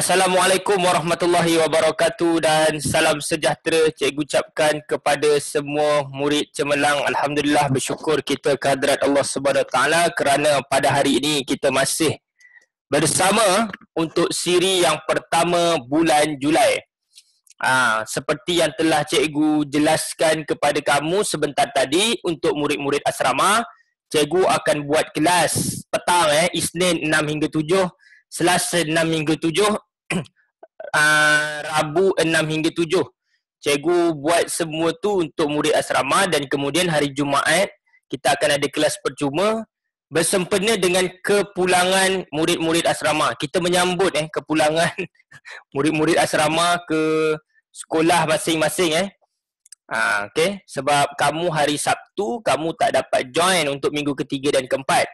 Assalamualaikum warahmatullahi wabarakatuh dan salam sejahtera cikgu ucapkan kepada semua murid cemerlang. Alhamdulillah bersyukur kita kehadrat Allah Subhanahu taala kerana pada hari ini kita masih bersama untuk siri yang pertama bulan Julai. Ha, seperti yang telah cikgu jelaskan kepada kamu sebentar tadi untuk murid-murid asrama, cikgu akan buat kelas petang eh Isnin 6 hingga 7 Selasa 6 hingga 7 uh, Rabu 6 hingga 7 Cikgu buat semua tu untuk murid asrama dan kemudian hari Jumaat kita akan ada kelas percuma bersempena dengan kepulangan murid-murid asrama. Kita menyambut eh kepulangan murid-murid asrama ke sekolah masing-masing eh. Ha, okay. Sebab kamu hari Sabtu kamu tak dapat join untuk minggu ketiga dan keempat.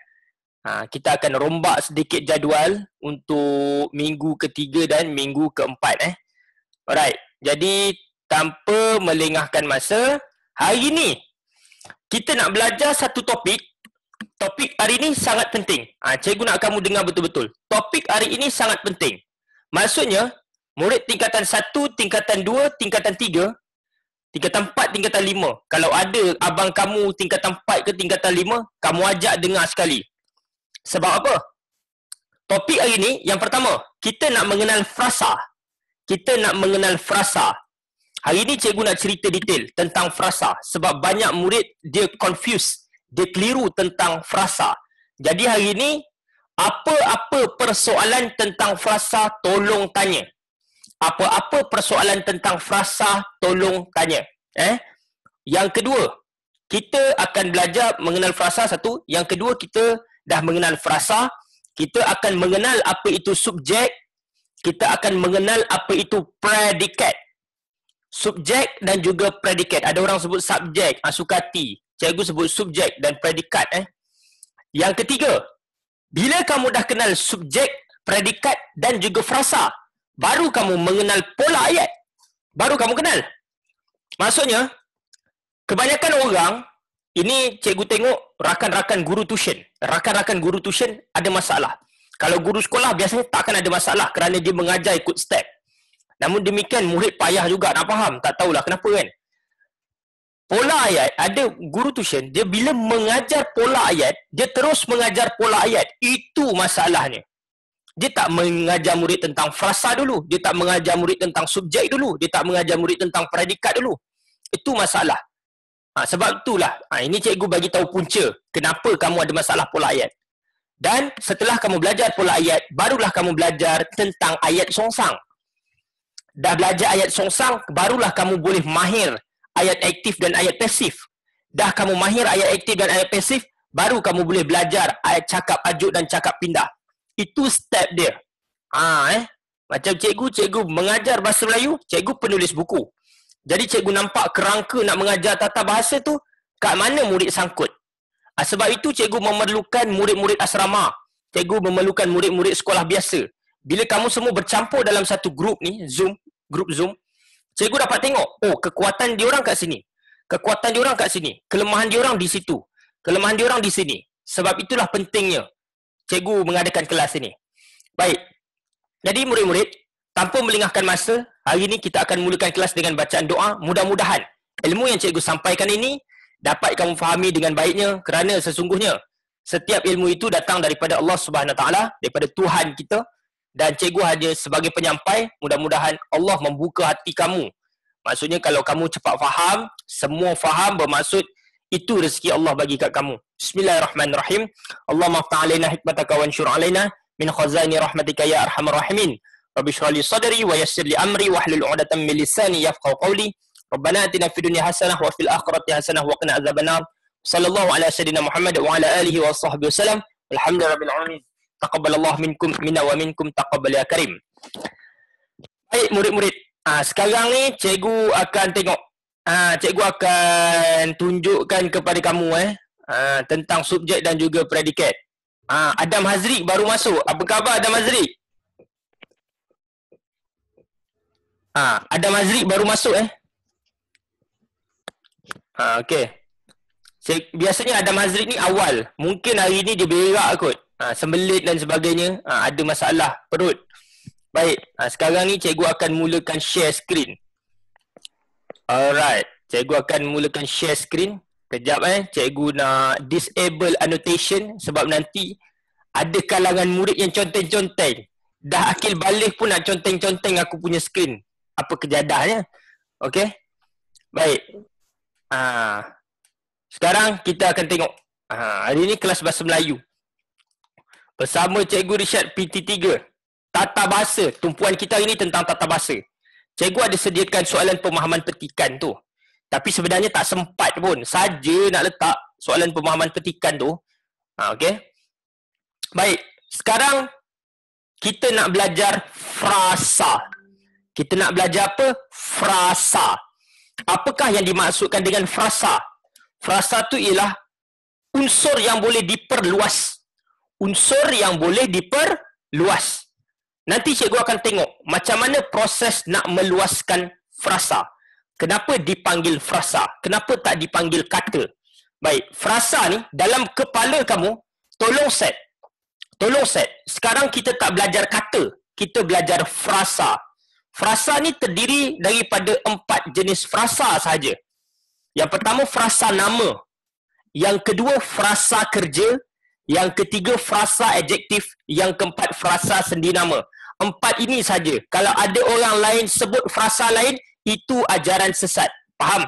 Ha, kita akan rombak sedikit jadual untuk minggu ketiga dan minggu keempat. Eh. Alright. Jadi tanpa melengahkan masa, hari ini kita nak belajar satu topik. Topik hari ini sangat penting. Ha, cikgu nak kamu dengar betul-betul. Topik hari ini sangat penting. Maksudnya, murid tingkatan satu, tingkatan dua, tingkatan tiga, tingkatan empat, tingkatan lima. Kalau ada abang kamu tingkatan empat ke tingkatan lima, kamu ajak dengar sekali. Sebab apa? Topik hari ini yang pertama, kita nak mengenal frasa. Kita nak mengenal frasa. Hari ini cikgu nak cerita detail tentang frasa sebab banyak murid dia confused, dia keliru tentang frasa. Jadi hari ini apa-apa persoalan tentang frasa tolong tanya. Apa-apa persoalan tentang frasa tolong tanya. Eh? Yang kedua, kita akan belajar mengenal frasa satu, yang kedua kita dah mengenal frasa, kita akan mengenal apa itu subjek, kita akan mengenal apa itu predikat. Subjek dan juga predikat. Ada orang sebut subjek, asukati. Cikgu sebut subjek dan predikat. Eh. Yang ketiga, bila kamu dah kenal subjek, predikat dan juga frasa, baru kamu mengenal pola ayat. Baru kamu kenal. Maksudnya, kebanyakan orang ini cikgu tengok rakan-rakan guru tuition. Rakan-rakan guru tuition ada masalah. Kalau guru sekolah biasanya tak akan ada masalah kerana dia mengajar ikut step. Namun demikian murid payah juga nak faham. Tak tahulah kenapa kan. Pola ayat, ada guru tuition, dia bila mengajar pola ayat, dia terus mengajar pola ayat. Itu masalahnya. Dia tak mengajar murid tentang frasa dulu. Dia tak mengajar murid tentang subjek dulu. Dia tak mengajar murid tentang predikat dulu. Itu masalah. Ha, sebab itulah, ha, ini cikgu bagi tahu punca kenapa kamu ada masalah pola ayat. Dan setelah kamu belajar pola ayat, barulah kamu belajar tentang ayat songsang. Dah belajar ayat songsang, barulah kamu boleh mahir ayat aktif dan ayat pasif. Dah kamu mahir ayat aktif dan ayat pasif, baru kamu boleh belajar ayat cakap ajuk dan cakap pindah. Itu step dia. Ha, eh? Macam cikgu, cikgu mengajar bahasa Melayu, cikgu penulis buku. Jadi cikgu nampak kerangka nak mengajar tata bahasa tu kat mana murid sangkut. Ha, sebab itu cikgu memerlukan murid-murid asrama. Cikgu memerlukan murid-murid sekolah biasa. Bila kamu semua bercampur dalam satu grup ni, Zoom, grup Zoom, cikgu dapat tengok, oh kekuatan diorang kat sini. Kekuatan diorang kat sini. Kelemahan diorang di situ. Kelemahan diorang di sini. Sebab itulah pentingnya cikgu mengadakan kelas ini. Baik. Jadi murid-murid, tanpa melengahkan masa, Hari ini kita akan mulakan kelas dengan bacaan doa. Mudah-mudahan ilmu yang cikgu sampaikan ini dapat kamu fahami dengan baiknya kerana sesungguhnya setiap ilmu itu datang daripada Allah Subhanahu taala, daripada Tuhan kita dan cikgu hanya sebagai penyampai. Mudah-mudahan Allah membuka hati kamu. Maksudnya kalau kamu cepat faham, semua faham bermaksud itu rezeki Allah bagi kat kamu. Bismillahirrahmanirrahim. Allah mafta'alaina hikmataka wa ansyur alaina min khazani rahmatika ya arhamar rahimin. Rabbi shrah li sadri wa yassir li amri wa hlul 'udatam min lisani yafqahu qawli. Rabbana atina fid dunya hasanah wa fil akhirati hasanah wa qina adzabannar. Sallallahu ala sayyidina Muhammad wa ala alihi wa sahbihi wasallam. Alhamdulillahirabbil alamin. Taqabbalallahu minkum minna wa minkum taqabbal ya karim. Baik murid-murid. Ha, sekarang ni cikgu akan tengok ha, cikgu akan tunjukkan kepada kamu eh ha, tentang subjek dan juga predikat. Ha, Adam Hazri baru masuk. Apa khabar Adam Hazri? Ha, ada Mazri baru masuk eh. Ha, okey. Biasanya ada Mazri ni awal. Mungkin hari ni dia berak kot. Ha, sembelit dan sebagainya. Ha, ada masalah perut. Baik, ha, sekarang ni cikgu akan mulakan share screen. Alright, cikgu akan mulakan share screen. Kejap eh, cikgu nak disable annotation sebab nanti ada kalangan murid yang conteng-conteng. Dah akil balik pun nak conteng-conteng aku punya screen. Apa kejadahnya? Okay? Baik. Ha, sekarang kita akan tengok. Ha, hari ni kelas bahasa Melayu. Bersama Cikgu Rishad PT3. Tata bahasa. Tumpuan kita hari ni tentang tata bahasa. Cikgu ada sediakan soalan pemahaman petikan tu. Tapi sebenarnya tak sempat pun. Saja nak letak soalan pemahaman petikan tu. Ha, okay. Baik. Sekarang kita nak belajar frasa. Kita nak belajar apa? Frasa. Apakah yang dimaksudkan dengan frasa? Frasa tu ialah unsur yang boleh diperluas. Unsur yang boleh diperluas. Nanti cikgu akan tengok macam mana proses nak meluaskan frasa. Kenapa dipanggil frasa? Kenapa tak dipanggil kata? Baik, frasa ni dalam kepala kamu, tolong set. Tolong set. Sekarang kita tak belajar kata. Kita belajar frasa. Frasa ni terdiri daripada empat jenis frasa sahaja. Yang pertama, frasa nama. Yang kedua, frasa kerja. Yang ketiga, frasa adjektif. Yang keempat, frasa sendi nama. Empat ini saja. Kalau ada orang lain sebut frasa lain, itu ajaran sesat. Faham?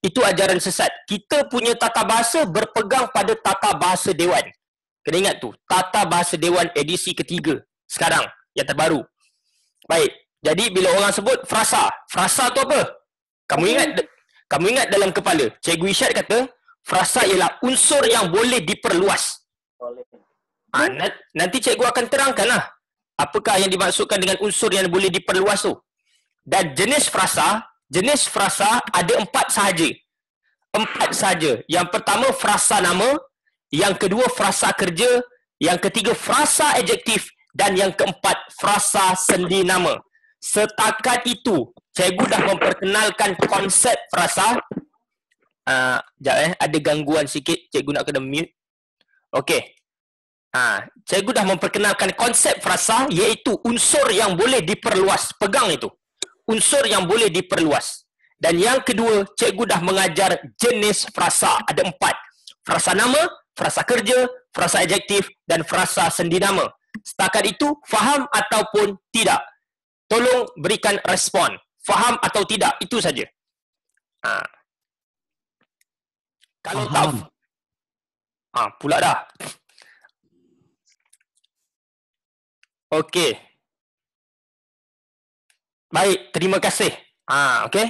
Itu ajaran sesat. Kita punya tata bahasa berpegang pada tata bahasa Dewan. Kena ingat tu. Tata bahasa Dewan edisi ketiga. Sekarang. Yang terbaru. Baik. Jadi bila orang sebut frasa. Frasa tu apa? Kamu ingat kamu ingat dalam kepala. Cikgu Isyad kata, frasa ialah unsur yang boleh diperluas. Ha, nanti cikgu akan terangkanlah apakah yang dimaksudkan dengan unsur yang boleh diperluas tu. Dan jenis frasa, jenis frasa ada empat sahaja. Empat sahaja. Yang pertama frasa nama, yang kedua frasa kerja, yang ketiga frasa adjektif dan yang keempat frasa sendi nama. Setakat itu, cikgu dah memperkenalkan konsep frasa. Uh, sekejap eh, ada gangguan sikit, cikgu nak kena mute. Okey, Ha, cikgu dah memperkenalkan konsep frasa iaitu unsur yang boleh diperluas. Pegang itu. Unsur yang boleh diperluas. Dan yang kedua, cikgu dah mengajar jenis frasa. Ada empat. Frasa nama, frasa kerja, frasa adjektif dan frasa sendi nama. Setakat itu, faham ataupun tidak. Tolong berikan respon. Faham atau tidak, itu saja. Ha. Kalau faham. tak... Ha, pula dah. Okey. Baik, terima kasih. Ah, okey.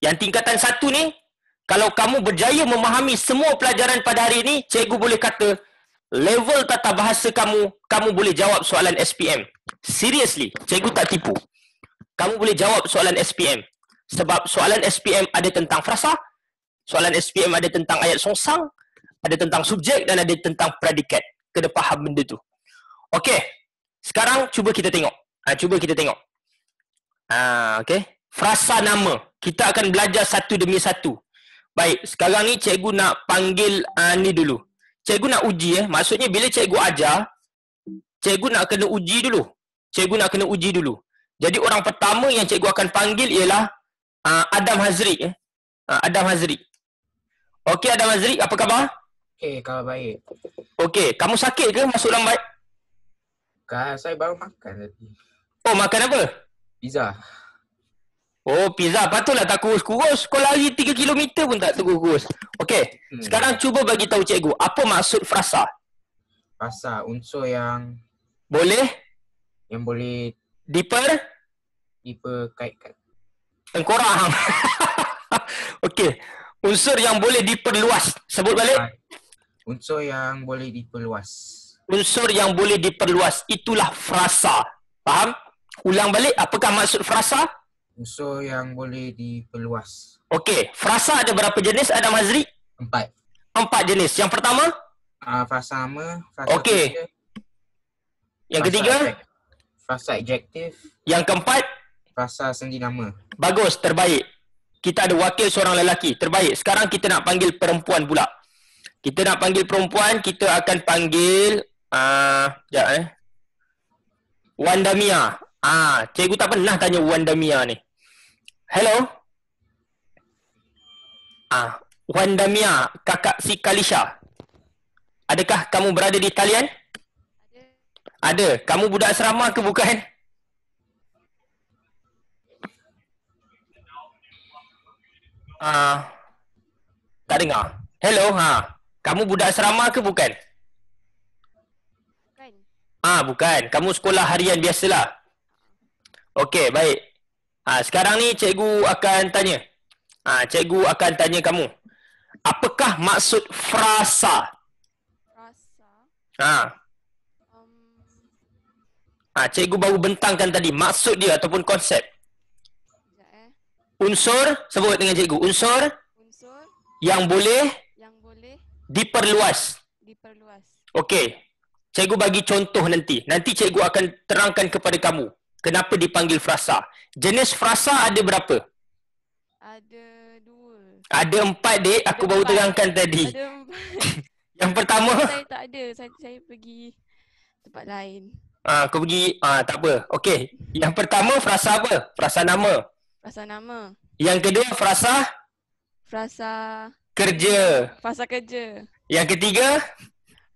Yang tingkatan satu ni, kalau kamu berjaya memahami semua pelajaran pada hari ini, cikgu boleh kata level tata bahasa kamu, kamu boleh jawab soalan SPM. Seriously, cikgu tak tipu. Kamu boleh jawab soalan SPM. Sebab soalan SPM ada tentang frasa, soalan SPM ada tentang ayat songsang, ada tentang subjek dan ada tentang predikat. Kena faham benda tu. Okey, sekarang cuba kita tengok. Ha, cuba kita tengok. Ha, okay. Frasa nama. Kita akan belajar satu demi satu. Baik, sekarang ni cikgu nak panggil uh, ni dulu. Cikgu nak uji eh. Maksudnya bila cikgu ajar, cikgu nak kena uji dulu. Cikgu nak kena uji dulu. Jadi orang pertama yang cikgu akan panggil ialah uh, Adam Hazri. Eh. Uh, Adam Hazri. Okey Adam Hazri, apa khabar? Okey, khabar baik. Okey, kamu sakit ke masuk lambat? Bukan, saya baru makan tadi. Oh, makan apa? Pizza. Oh, pizza. Patutlah tak kurus-kurus. Kau lari 3 km pun tak kurus-kurus. Okey, hmm. sekarang cuba bagi tahu cikgu. Apa maksud frasa? Frasa, unsur yang... Boleh? Yang boleh... Diper? Diperkaitkan. Tengkorang. Okey. Unsur yang boleh diperluas. Sebut balik. Unsur yang boleh diperluas unsur yang boleh diperluas itulah frasa. Faham? Ulang balik apakah maksud frasa? Unsur yang boleh diperluas. Okey, frasa ada berapa jenis Adam Hazri? Empat. Empat jenis. Yang pertama? Uh, frasa frasa Okey. Yang ketiga? Frasa adjektif. Yang keempat? Frasa sendi nama. Bagus, terbaik. Kita ada wakil seorang lelaki. Terbaik. Sekarang kita nak panggil perempuan pula. Kita nak panggil perempuan, kita akan panggil Ah, uh, ya eh. Wan Damia. Ah, cikgu tak pernah tanya Wan Damia ni. Hello? Ah, Wan Damia, kakak si Kalisha. Adakah kamu berada di talian? Ada. Kamu budak asrama ke bukan? Ah, tak dengar. Hello, ha. Kamu budak asrama ke bukan? Kan? Ah, bukan. Kamu sekolah harian biasalah. Okey, baik. Ah, sekarang ni cikgu akan tanya. Ah, cikgu akan tanya kamu. Apakah maksud frasa? Rasa. Ah, Um, ah cikgu baru bentangkan tadi maksud dia ataupun konsep. sekejap eh. Unsur, sebut dengan cikgu. Unsur Unsur yang boleh yang boleh diperluas. diperluas. Okey. Cikgu bagi contoh nanti. Nanti cikgu akan terangkan kepada kamu kenapa dipanggil frasa. Jenis frasa ada berapa? Ada dua. Ada empat dek, aku Ada baru empat. terangkan tadi. Ada empat. Yang pertama, saya tak ada. Saya, saya pergi tempat lain. Ah kau pergi ah tak apa. Okey. Yang pertama frasa apa? Frasa nama. Frasa nama. Yang kedua frasa Frasa kerja. frasa kerja. Yang ketiga,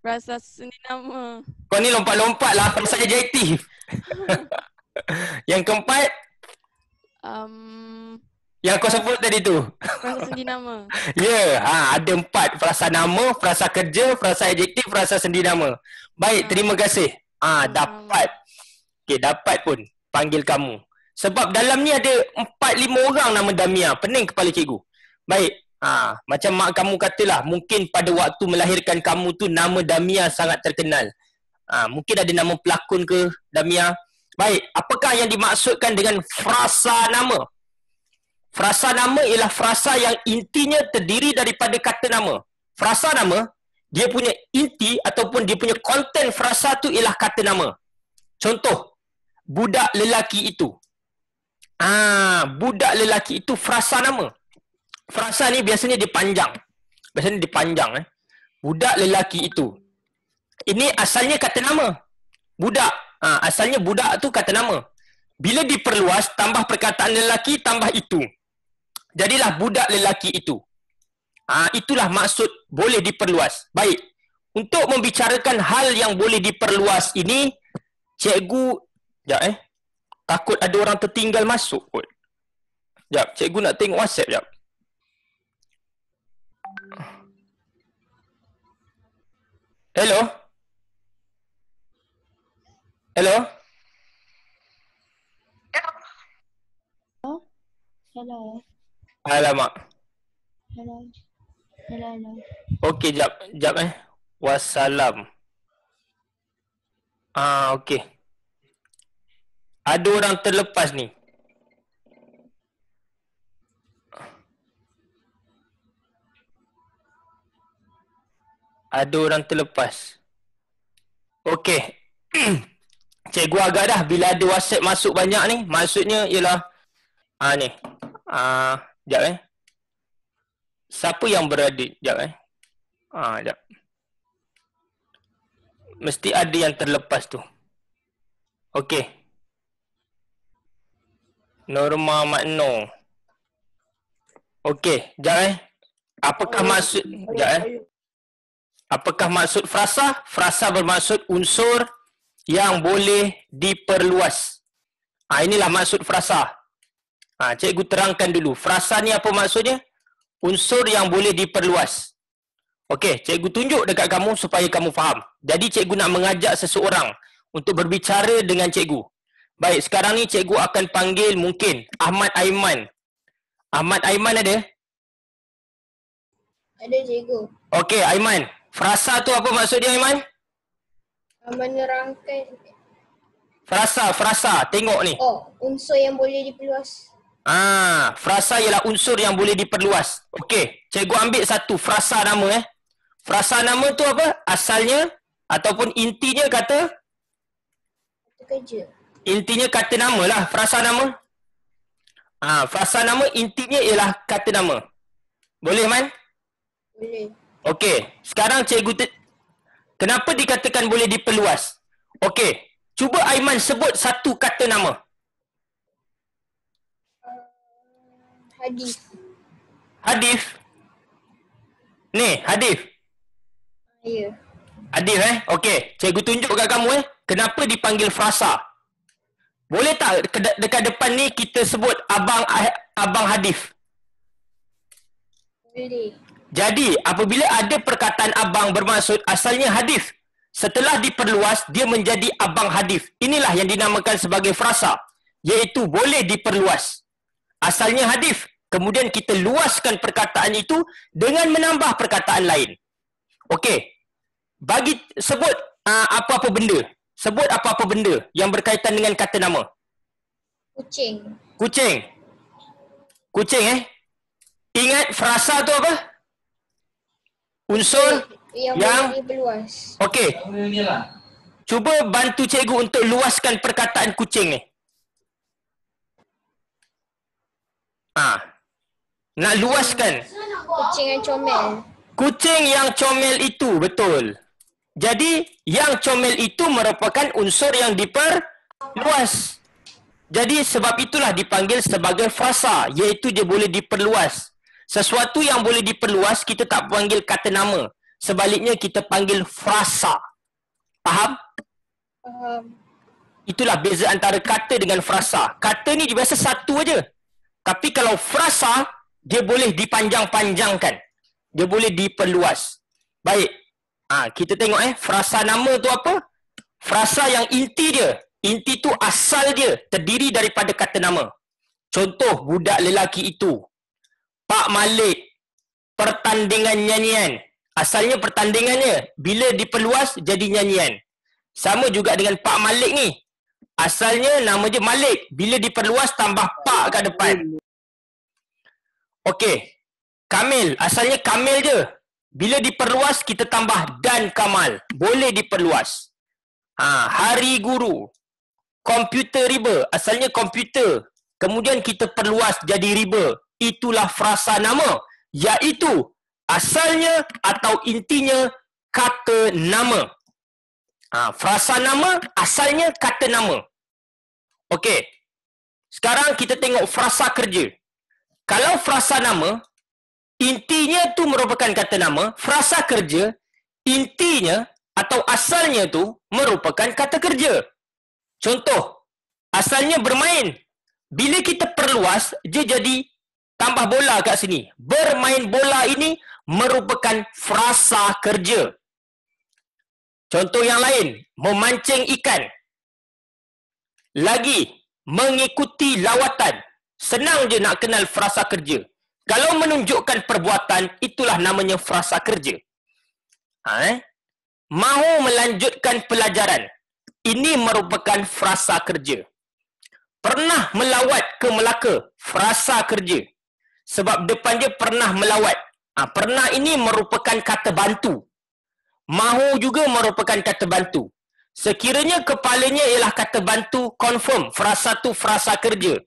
Frasa seni nama. kau ni lompat-lompat lah frasa adjektif. Yang keempat, Um, yang kau sebut tadi tu. frasa sendi nama. Ya, yeah, ha, ada empat. Frasa nama, frasa kerja, frasa adjektif, frasa sendi nama. Baik, Ah. terima kasih. Ah, Hmm. dapat. Okey, dapat pun panggil kamu. Sebab dalam ni ada empat lima orang nama Damia. Pening kepala cikgu. Baik. Ha, macam mak kamu katalah, mungkin pada waktu melahirkan kamu tu nama Damia sangat terkenal. Ha, mungkin ada nama pelakon ke Damia. Baik, apakah yang dimaksudkan dengan frasa nama? Frasa nama ialah frasa yang intinya terdiri daripada kata nama. Frasa nama, dia punya inti ataupun dia punya konten frasa tu ialah kata nama. Contoh, budak lelaki itu. Ah, budak lelaki itu frasa nama. Frasa ni biasanya dia panjang. Biasanya dia panjang eh. Budak lelaki itu. Ini asalnya kata nama. Budak. Ah, asalnya budak tu kata nama. Bila diperluas, tambah perkataan lelaki, tambah itu. Jadilah budak lelaki itu. Ah, itulah maksud boleh diperluas. Baik. Untuk membicarakan hal yang boleh diperluas ini, cikgu... Sekejap eh. Takut ada orang tertinggal masuk kot. Sekejap, cikgu nak tengok WhatsApp sekejap. Hello? Hello? Hello. Alamak. Hello. Okey, jap, jap eh. Wassalam. Ah, okey. Ada orang terlepas ni. Ada orang terlepas. Okey. Cikgu agak dah bila ada WhatsApp masuk banyak ni, maksudnya ialah ah ni. Ah, jap eh. Siapa yang berada? Jap eh. Ah, jap. Mesti ada yang terlepas tu. Okey. Norma Makno. Okey, jap eh. Apakah maksud jap eh. Apakah maksud frasa? Frasa bermaksud unsur yang boleh diperluas. Ha, inilah maksud frasa. Ha, cikgu terangkan dulu. Frasa ni apa maksudnya? Unsur yang boleh diperluas. Okey, cikgu tunjuk dekat kamu supaya kamu faham. Jadi cikgu nak mengajak seseorang untuk berbicara dengan cikgu. Baik, sekarang ni cikgu akan panggil mungkin Ahmad Aiman. Ahmad Aiman ada? Ada cikgu. Okey, Aiman. Frasa tu apa maksud dia Aiman? Menerangkan Frasa, frasa. Tengok ni. oh unsur yang boleh diperluas. Ah, frasa ialah unsur yang boleh diperluas. Okey, cikgu ambil satu frasa nama eh. Frasa nama tu apa? Asalnya ataupun intinya kata Itu kerja. intinya kata nama lah frasa nama. Ah, frasa nama intinya ialah kata nama. Boleh man? Boleh. Okey, sekarang cikgu te- kenapa dikatakan boleh diperluas? Okey, Cuba Aiman sebut satu kata nama. Hadis. Hadis. Ni, hadis. Ya. Hadis eh. Okey, cikgu tunjuk kat kamu eh. Kenapa dipanggil frasa? Boleh tak dekat depan ni kita sebut abang ah- abang hadis? Boleh. Jadi, apabila ada perkataan abang bermaksud asalnya hadis, setelah diperluas dia menjadi abang hadis. Inilah yang dinamakan sebagai frasa, iaitu boleh diperluas. Asalnya hadis, kemudian kita luaskan perkataan itu dengan menambah perkataan lain. Okey. Bagi sebut uh, apa-apa benda. Sebut apa-apa benda yang berkaitan dengan kata nama. Kucing. Kucing. Kucing eh. Ingat frasa tu apa? Unsur Yang, Yang- boleh diperluas. Okey. Cuba bantu cikgu untuk luaskan perkataan kucing ni. Ah. Nak luaskan. Kucing yang comel. Kucing yang comel itu betul. Jadi yang comel itu merupakan unsur yang diperluas. Jadi sebab itulah dipanggil sebagai frasa, iaitu dia boleh diperluas. Sesuatu yang boleh diperluas kita tak panggil kata nama. Sebaliknya kita panggil frasa. Faham? Faham. Itulah beza antara kata dengan frasa. Kata ni biasa satu aja. Tapi kalau frasa, dia boleh dipanjang-panjangkan. Dia boleh diperluas. Baik. Ha, kita tengok eh, frasa nama tu apa? Frasa yang inti dia. Inti tu asal dia terdiri daripada kata nama. Contoh budak lelaki itu. Pak Malik. Pertandingan nyanyian. Asalnya pertandingannya. Bila diperluas jadi nyanyian. Sama juga dengan Pak Malik ni. Asalnya nama dia Malik. Bila diperluas tambah Pak kat depan. Okey. Kamil. Asalnya Kamil je. Bila diperluas kita tambah dan Kamal. Boleh diperluas. Ha, hari guru. Komputer riba. Asalnya komputer. Kemudian kita perluas jadi riba. Itulah frasa nama. Iaitu asalnya atau intinya kata nama. Ha, frasa nama asalnya kata nama. Okey. Sekarang kita tengok frasa kerja. Kalau frasa nama, intinya tu merupakan kata nama, frasa kerja, intinya atau asalnya tu merupakan kata kerja. Contoh, asalnya bermain. Bila kita perluas, dia jadi tambah bola kat sini. Bermain bola ini merupakan frasa kerja. Contoh yang lain, memancing ikan. Lagi, mengikuti lawatan. Senang je nak kenal frasa kerja. Kalau menunjukkan perbuatan, itulah namanya frasa kerja. Ha, eh? Mahu melanjutkan pelajaran. Ini merupakan frasa kerja. Pernah melawat ke Melaka, frasa kerja. Sebab depan dia pernah melawat. Ha, pernah ini merupakan kata bantu. Mahu juga merupakan kata bantu. Sekiranya kepalanya ialah kata bantu confirm, frasa tu frasa kerja.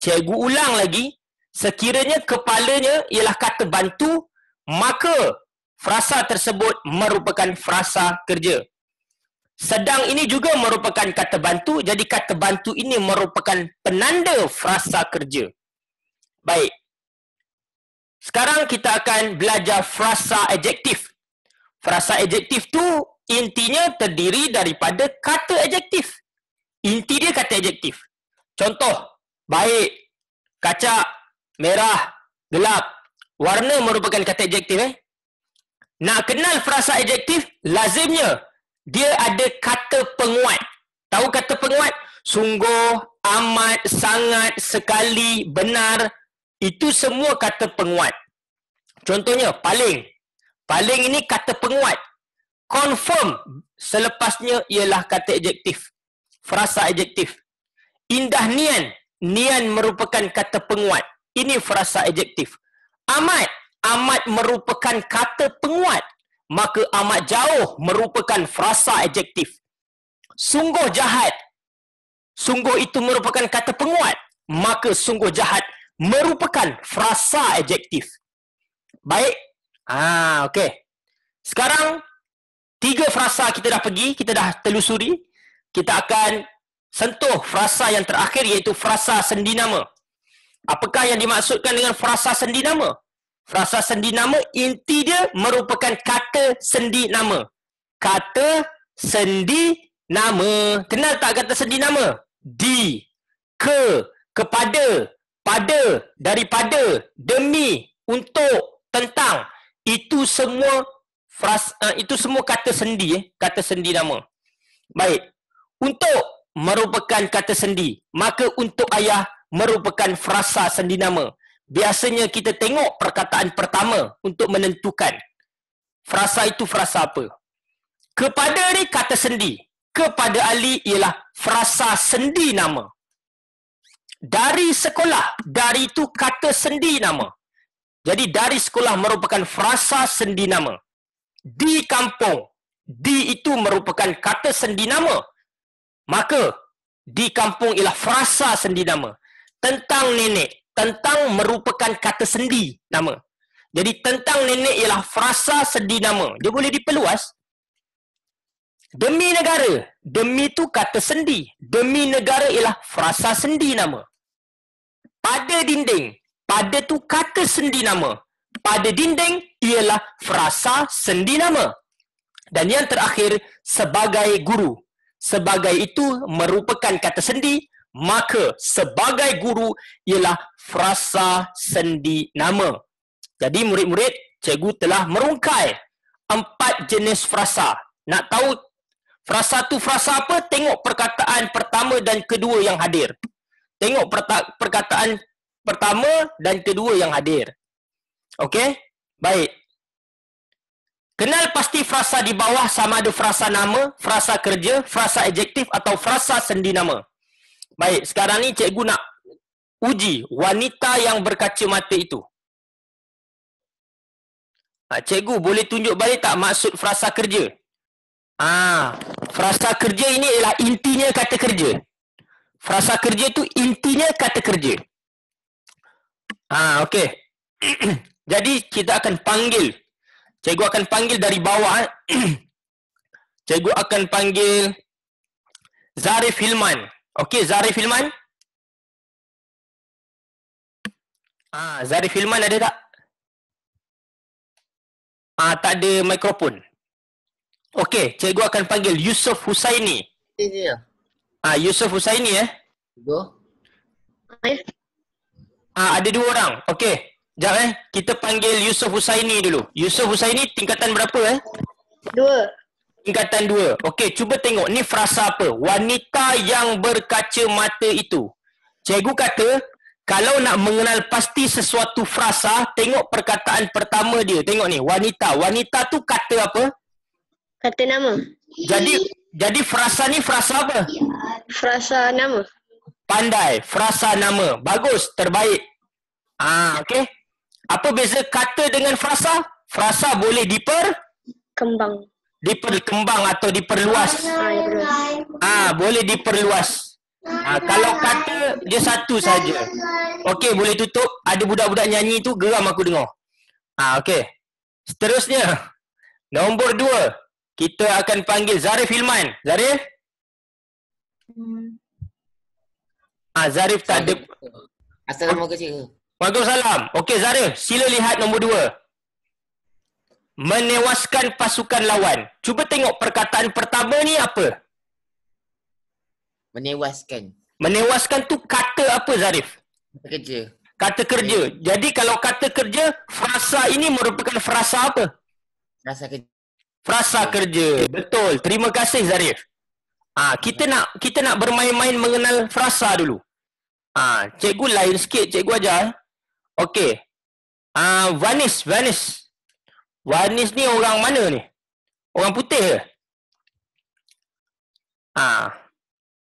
Cikgu ulang lagi, sekiranya kepalanya ialah kata bantu, maka frasa tersebut merupakan frasa kerja. Sedang ini juga merupakan kata bantu, jadi kata bantu ini merupakan penanda frasa kerja. Baik. Sekarang kita akan belajar frasa adjektif. Frasa adjektif tu intinya terdiri daripada kata adjektif. Inti dia kata adjektif. Contoh, baik, kacak, merah, gelap. Warna merupakan kata adjektif eh. Nak kenal frasa adjektif, lazimnya dia ada kata penguat. Tahu kata penguat? Sungguh, amat, sangat, sekali, benar. Itu semua kata penguat. Contohnya, paling. Paling ini kata penguat. Confirm selepasnya ialah kata adjektif. Frasa adjektif. Indah nian. Nian merupakan kata penguat. Ini frasa adjektif. Amat. Amat merupakan kata penguat. Maka amat jauh merupakan frasa adjektif. Sungguh jahat. Sungguh itu merupakan kata penguat. Maka sungguh jahat merupakan frasa adjektif. Baik. Ah, okey. Sekarang tiga frasa kita dah pergi, kita dah telusuri. kita akan sentuh frasa yang terakhir iaitu frasa sendi nama. Apakah yang dimaksudkan dengan frasa sendi nama? Frasa sendi nama inti dia merupakan kata sendi nama. Kata sendi nama. Kenal tak kata sendi nama? Di, ke, kepada, pada, daripada, demi, untuk, tentang. Itu semua fras, uh, itu semua kata sendi eh, kata sendi nama. Baik. Untuk merupakan kata sendi, maka untuk ayah merupakan frasa sendi nama. Biasanya kita tengok perkataan pertama untuk menentukan frasa itu frasa apa. Kepada ni kata sendi. Kepada Ali ialah frasa sendi nama. Dari sekolah, dari itu kata sendi nama. Jadi dari sekolah merupakan frasa sendi nama. Di kampung, di itu merupakan kata sendi nama. Maka di kampung ialah frasa sendi nama. Tentang nenek, tentang merupakan kata sendi nama. Jadi tentang nenek ialah frasa sendi nama. Dia boleh diperluas. Demi negara, demi tu kata sendi. Demi negara ialah frasa sendi nama. Pada dinding, pada tu kata sendi nama. Pada dinding ialah frasa sendi nama. Dan yang terakhir, sebagai guru. Sebagai itu merupakan kata sendi, maka sebagai guru ialah frasa sendi nama. Jadi murid-murid, cikgu telah merungkai empat jenis frasa. Nak tahu frasa tu frasa apa? Tengok perkataan pertama dan kedua yang hadir. Tengok perkataan pertama dan kedua yang hadir. Okey? Baik. Kenal pasti frasa di bawah sama ada frasa nama, frasa kerja, frasa adjektif atau frasa sendi nama. Baik, sekarang ni cikgu nak uji wanita yang berkaca mata itu. Ha, cikgu boleh tunjuk balik tak maksud frasa kerja? Ah, frasa kerja ini ialah intinya kata kerja. Frasa kerja tu intinya kata kerja. Ah, okey. Jadi kita akan panggil Cikgu akan panggil dari bawah. Cikgu akan panggil Zarif Hilman. Okey, Zarif Hilman. Ah, Zarif Hilman ada tak? Ah, tak ada mikrofon. Okey, cikgu akan panggil Yusuf Husaini. Ya. Ah, Yusuf Husaini eh. Cikgu. Ah, ada dua orang. Okey. Sekejap eh. Kita panggil Yusuf Husaini dulu. Yusuf Husaini tingkatan berapa eh? Dua. Tingkatan dua. Okey, cuba tengok. Ni frasa apa? Wanita yang berkaca mata itu. Cikgu kata, kalau nak mengenal pasti sesuatu frasa, tengok perkataan pertama dia. Tengok ni, wanita. Wanita tu kata apa? Kata nama. Jadi jadi frasa ni frasa apa? Frasa nama. Pandai. Frasa nama. Bagus. Terbaik. Ah, okey. Apa beza kata dengan frasa? Frasa boleh diper Kembang. diperkembang atau diperluas. Ah. Ah, boleh diperluas. Ah, kalau kata dia satu saja. Okey, boleh tutup. Ada budak-budak nyanyi tu geram aku dengar. Ah, okey. Seterusnya, nombor dua. Kita akan panggil Zarif Hilman. Zarif? Ah, Zarif tak ada. Assalamualaikum cikgu. Waalaikumsalam. Okey Zarif, sila lihat nombor dua. Menewaskan pasukan lawan. Cuba tengok perkataan pertama ni apa? Menewaskan. Menewaskan tu kata apa Zarif? Kerja. Kata kerja. Jadi kalau kata kerja, frasa ini merupakan frasa apa? Rasa kerja. Frasa kerja. Betul. Terima kasih Zarif. Ah, kita nak kita nak bermain-main mengenal frasa dulu. Ah, cikgu lain sikit, cikgu ajar. Okey. Ah, Vanis, Vanis. Vanis ni orang mana ni? Orang putih ke? Ah.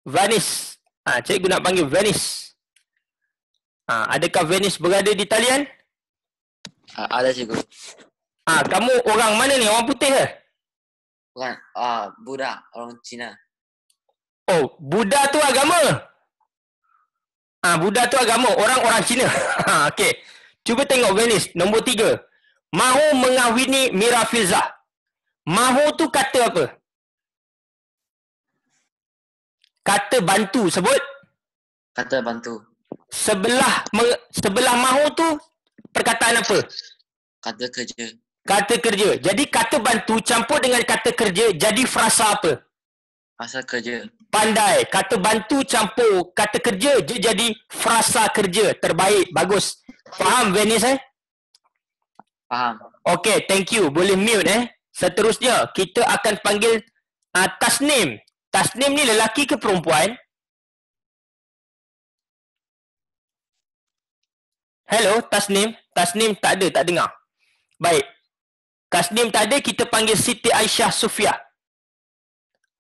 Vanis. Ah, cikgu nak panggil Vanis. Ah, adakah Vanis berada di talian? Uh, ada cikgu. Ah, kamu orang mana ni? Orang putih ke? Bukan. Ah, budak orang Cina. Oh, Buddha tu agama. Ah, Buddha tu agama. Orang-orang Cina. Okey. Cuba tengok Venice. Nombor tiga. Mahu mengahwini Mira Filzah. Mahu tu kata apa? Kata bantu sebut. Kata bantu. Sebelah sebelah mahu tu perkataan apa? Kata kerja. Kata kerja. Jadi kata bantu campur dengan kata kerja jadi frasa apa? Pasal kerja. Pandai. Kata bantu campur kata kerja dia jadi frasa kerja. Terbaik. Bagus. Faham Venice eh? Faham. Okay, thank you. Boleh mute eh. Seterusnya, kita akan panggil uh, Tasnim. Tasnim ni lelaki ke perempuan? Hello, Tasnim. Tasnim tak ada, tak dengar. Baik. Tasnim tak ada, kita panggil Siti Aisyah Sufia.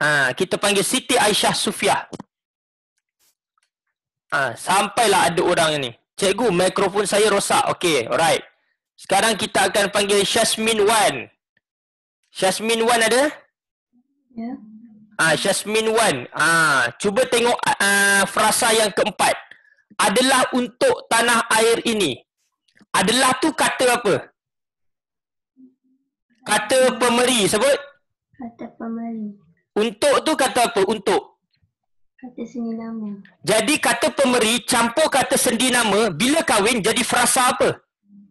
Ha, kita panggil Siti Aisyah Sufia. Ha, sampailah ada orang ni. Cikgu, mikrofon saya rosak. Okay, alright. Sekarang kita akan panggil Syasmin Wan. Syasmin Wan ada? Ya. Ah, Syasmin Wan. Ah, cuba tengok ah, frasa yang keempat. Adalah untuk tanah air ini. Adalah tu kata apa? Kata pemeri sebut. Kata pemeri. Untuk tu kata apa? Untuk. Kata seni nama. Jadi kata pemeri campur kata sendi nama bila kahwin jadi frasa apa?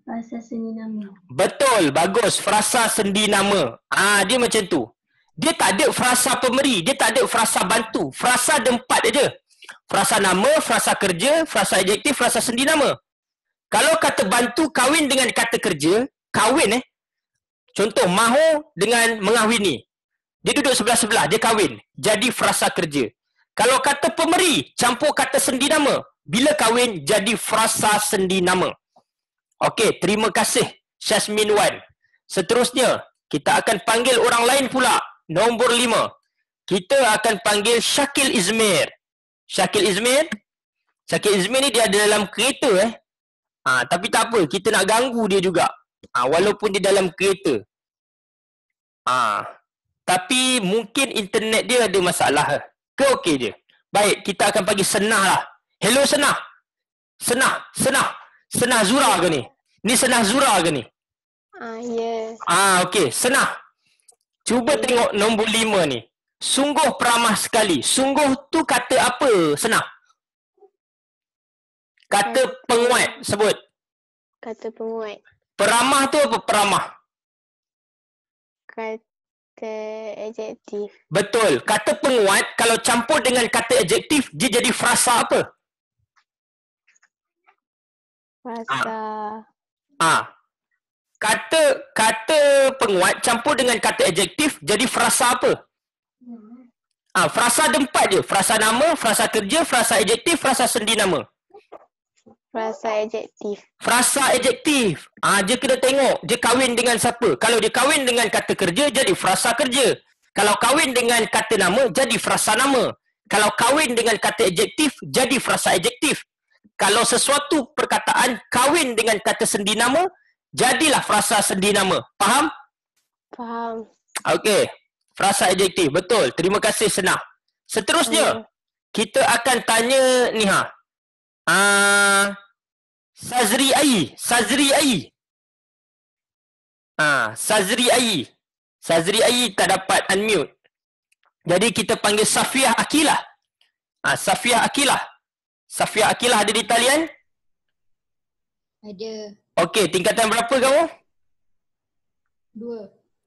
Bahasa seni nama. Betul, bagus. Frasa sendi nama. Ah, dia macam tu. Dia tak ada frasa pemeri, dia tak ada frasa bantu. Frasa ada empat aja. Frasa nama, frasa kerja, frasa adjektif, frasa sendi nama. Kalau kata bantu kahwin dengan kata kerja, kahwin eh. Contoh mahu dengan mengahwini. Dia duduk sebelah-sebelah, dia kahwin. Jadi frasa kerja. Kalau kata pemeri, campur kata sendi nama. Bila kahwin, jadi frasa sendi nama. Okey, terima kasih Syasmin Wan. Seterusnya, kita akan panggil orang lain pula. Nombor lima. Kita akan panggil Syakil Izmir. Syakil Izmir. Syakil Izmir ni dia ada dalam kereta eh. Ha, tapi tak apa, kita nak ganggu dia juga. Ha, walaupun dia dalam kereta. Ha, tapi mungkin internet dia ada masalah. Ke okey je? Baik, kita akan panggil Senah lah. Hello Senah. Senah, Senah. Senah Zura ke ni? Ni Senah Zura ke ni? Ah, ya. Ah, okey. Senah. Cuba tengok nombor lima ni. Sungguh peramah sekali. Sungguh tu kata apa, Senah? Kata penguat sebut. Kata penguat. Peramah tu apa peramah? Kata adjektif. Betul. Kata penguat kalau campur dengan kata adjektif dia jadi frasa apa? Rasa. Ah. Kata kata penguat campur dengan kata adjektif jadi frasa apa? Ah, frasa ada empat je. Frasa nama, frasa kerja, frasa adjektif, frasa sendi nama. Rasa adjektif. Frasa adjektif. Ah, dia kena tengok dia kahwin dengan siapa. Kalau dia kahwin dengan kata kerja jadi frasa kerja. Kalau kahwin dengan kata nama jadi frasa nama. Kalau kahwin dengan kata adjektif jadi frasa adjektif. Kalau sesuatu perkataan kahwin dengan kata sendi nama jadilah frasa sendi nama. Faham? Faham. Okey. Frasa adjektif. Betul. Terima kasih Senah. Seterusnya, Ya. kita akan tanya ni Ah, Sazri Ai, Sazri Ai. Ah, Sazri Ai. Sazri Ai tak dapat unmute. Jadi kita panggil Safiah Akilah. Ah, Safiah Akilah. Safiah Akilah ada di talian? Ada Okey, tingkatan berapa kamu? dua.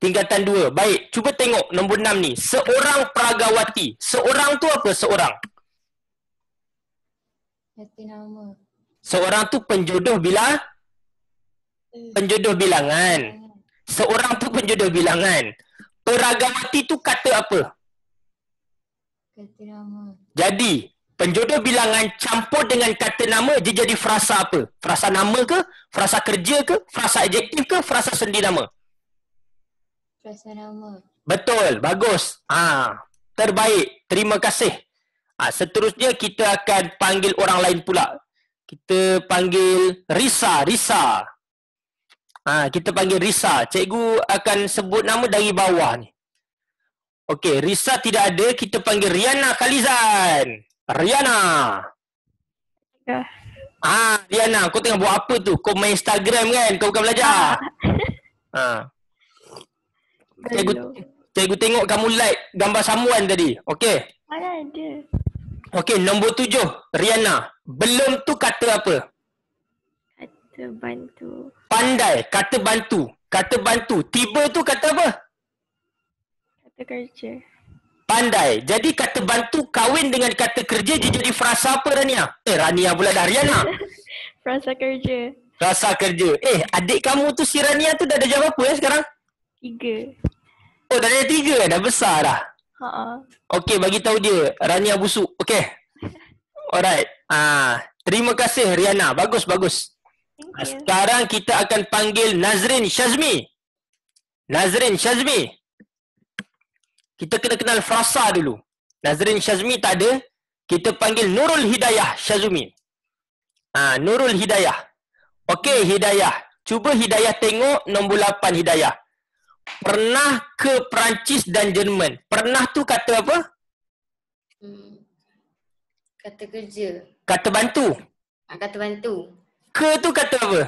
Tingkatan dua. Baik, cuba tengok nombor enam ni. Seorang peragawati. Seorang tu apa seorang? Kata nama. Seorang tu penjodoh bila? Penjodoh bilangan. Seorang tu penjodoh bilangan. Peragawati tu kata apa? Kata nama. Jadi, penjodoh bilangan campur dengan kata nama, dia jadi frasa apa? Frasa nama ke? Frasa kerja ke? Frasa adjektif ke? Frasa sendi nama? Rasa nama. Betul, bagus. Ah, terbaik. Terima kasih. Ah, seterusnya kita akan panggil orang lain pula. Kita panggil Risa, Risa. Ah, kita panggil Risa. Cikgu akan sebut nama dari bawah ni. Okey, Risa tidak ada, kita panggil Riana Khalizan. Riana. Ya. Ah, Riana, kau tengah buat apa tu? Kau main Instagram kan? Kau bukan belajar. Ah. Cikgu, Belum. cikgu tengok kamu like gambar samuan tadi. Okey. Mana ada? Okey, nombor tujuh. Riana. Belum tu kata apa? Kata bantu. Pandai. Kata bantu. Kata bantu. Tiba tu kata apa? Kata kerja. Pandai. Jadi kata bantu kahwin dengan kata kerja dia jadi frasa apa Rania? Eh Rania pula dah Riana. Frasa kerja. Frasa kerja. Eh adik kamu tu si Rania tu dah ada jawab apa ya sekarang? Tiga. Oh dah ada tiga dah besar dah. Okey bagi tahu dia Rania busuk. Okey. Alright. Ah, terima kasih Riana. Bagus bagus. Ah. Sekarang kita akan panggil Nazrin Syazmi. Nazrin Syazmi. Kita kena kenal frasa dulu. Nazrin Syazmi tak ada. Kita panggil Nurul Hidayah Syazmi. Ah, Nurul Hidayah. Okey Hidayah. Cuba Hidayah tengok nombor 8 Hidayah. Pernah ke Perancis dan Jerman. Pernah tu kata apa? Hmm. Kata kerja. Kata bantu. Ah, kata bantu. Ke tu kata apa?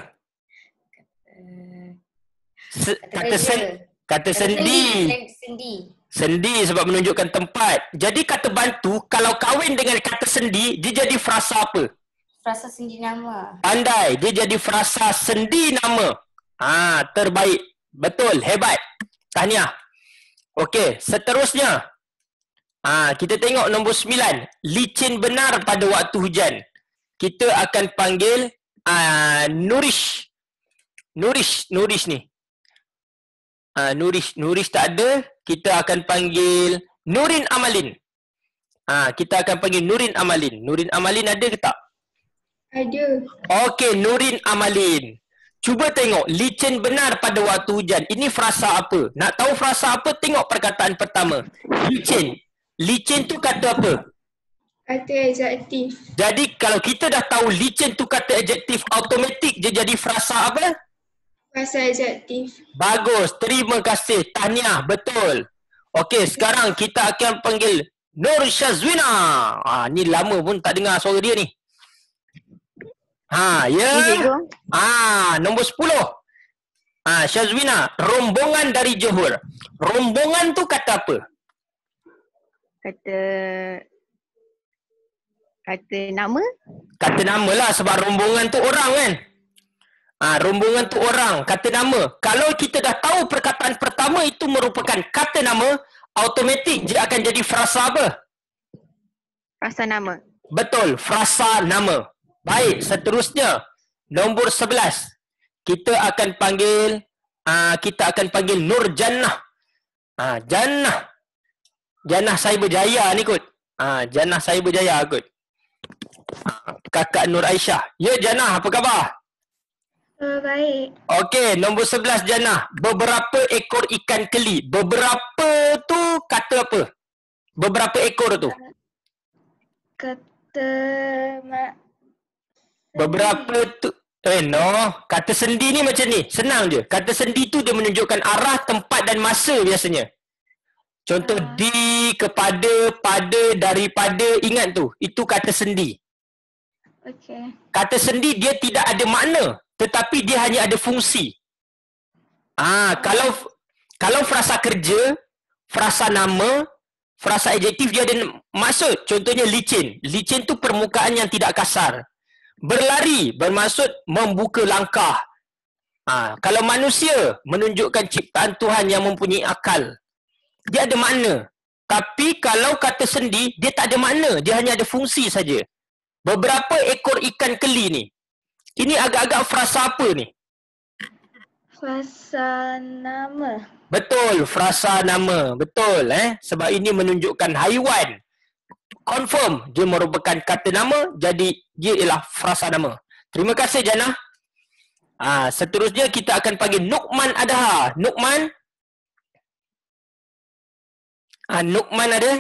Se- kata, kata, sen, kata sendi. Sendi. Sendi. Sendi sebab menunjukkan tempat. Jadi kata bantu, kalau kahwin dengan kata sendi, dia jadi frasa apa? Frasa sendi nama. Pandai. Dia jadi frasa sendi nama. Ah, terbaik. Betul. Hebat. Tahniah. Okey, seterusnya. Ah, kita tengok nombor sembilan. Licin benar pada waktu hujan. Kita akan panggil ah, Nurish. Nurish, Nurish ni. Ah, Nurish, Nurish tak ada. Kita akan panggil Nurin Amalin. Ah, kita akan panggil Nurin Amalin. Nurin Amalin ada ke tak? Ada. Okey, Nurin Amalin. Cuba tengok licin benar pada waktu hujan. Ini frasa apa? Nak tahu frasa apa? Tengok perkataan pertama. Licin. Licin tu kata apa? Kata adjektif. Jadi kalau kita dah tahu licin tu kata adjektif automatik dia jadi frasa apa? Frasa adjektif. Bagus. Terima kasih. Tahniah. Betul. Okey, sekarang kita akan panggil Nur Syazwina. Ah, ni lama pun tak dengar suara dia ni. Ha, ya. Ah, nombor 10. Ah, Syazwina, rombongan dari Johor. Rombongan tu kata apa? Kata kata nama Kata nama lah sebab rombongan tu orang kan. Ah, rombongan tu orang, kata nama. Kalau kita dah tahu perkataan pertama itu merupakan kata nama, automatik dia akan jadi frasa apa? rasa nama. Betul, frasa nama. Baik, seterusnya nombor 11. Kita akan panggil uh, kita akan panggil Nur Jannah. Ah, Jannah. Jannah saya berjaya ni kot. Ah, Jannah saya berjaya kot. Ah, kakak Nur Aisyah. Ya Jannah, apa khabar? Uh, baik. Okey, nombor 11 Jannah. Beberapa ekor ikan keli. Beberapa tu kata apa? Beberapa ekor tu. Kata mak. Beberapa tu Eh no, kata sendi ni macam ni. Senang je. Kata sendi tu dia menunjukkan arah, tempat dan masa biasanya. Contoh Ah. di, kepada, pada, daripada. Ingat tu. Itu kata sendi. Okey. Kata sendi dia tidak ada makna. Tetapi dia hanya ada fungsi. Ah, kalau kalau frasa kerja, frasa nama, frasa adjektif dia ada maksud. Contohnya licin. Licin tu permukaan yang tidak kasar. Berlari bermaksud membuka langkah. Ha, kalau manusia menunjukkan ciptaan Tuhan yang mempunyai akal. Dia ada makna. Tapi kalau kata sendi, dia tak ada makna. Dia hanya ada fungsi saja. Beberapa ekor ikan keli ni. Ini agak-agak frasa apa ni? Frasa nama. Betul, frasa nama. Betul eh. Sebab ini menunjukkan haiwan. Confirm dia merupakan kata nama jadi dia ialah frasa nama. Terima kasih Jana. Ah, seterusnya kita akan panggil Nukman Adha. Nukman. Ah, Nukman ada?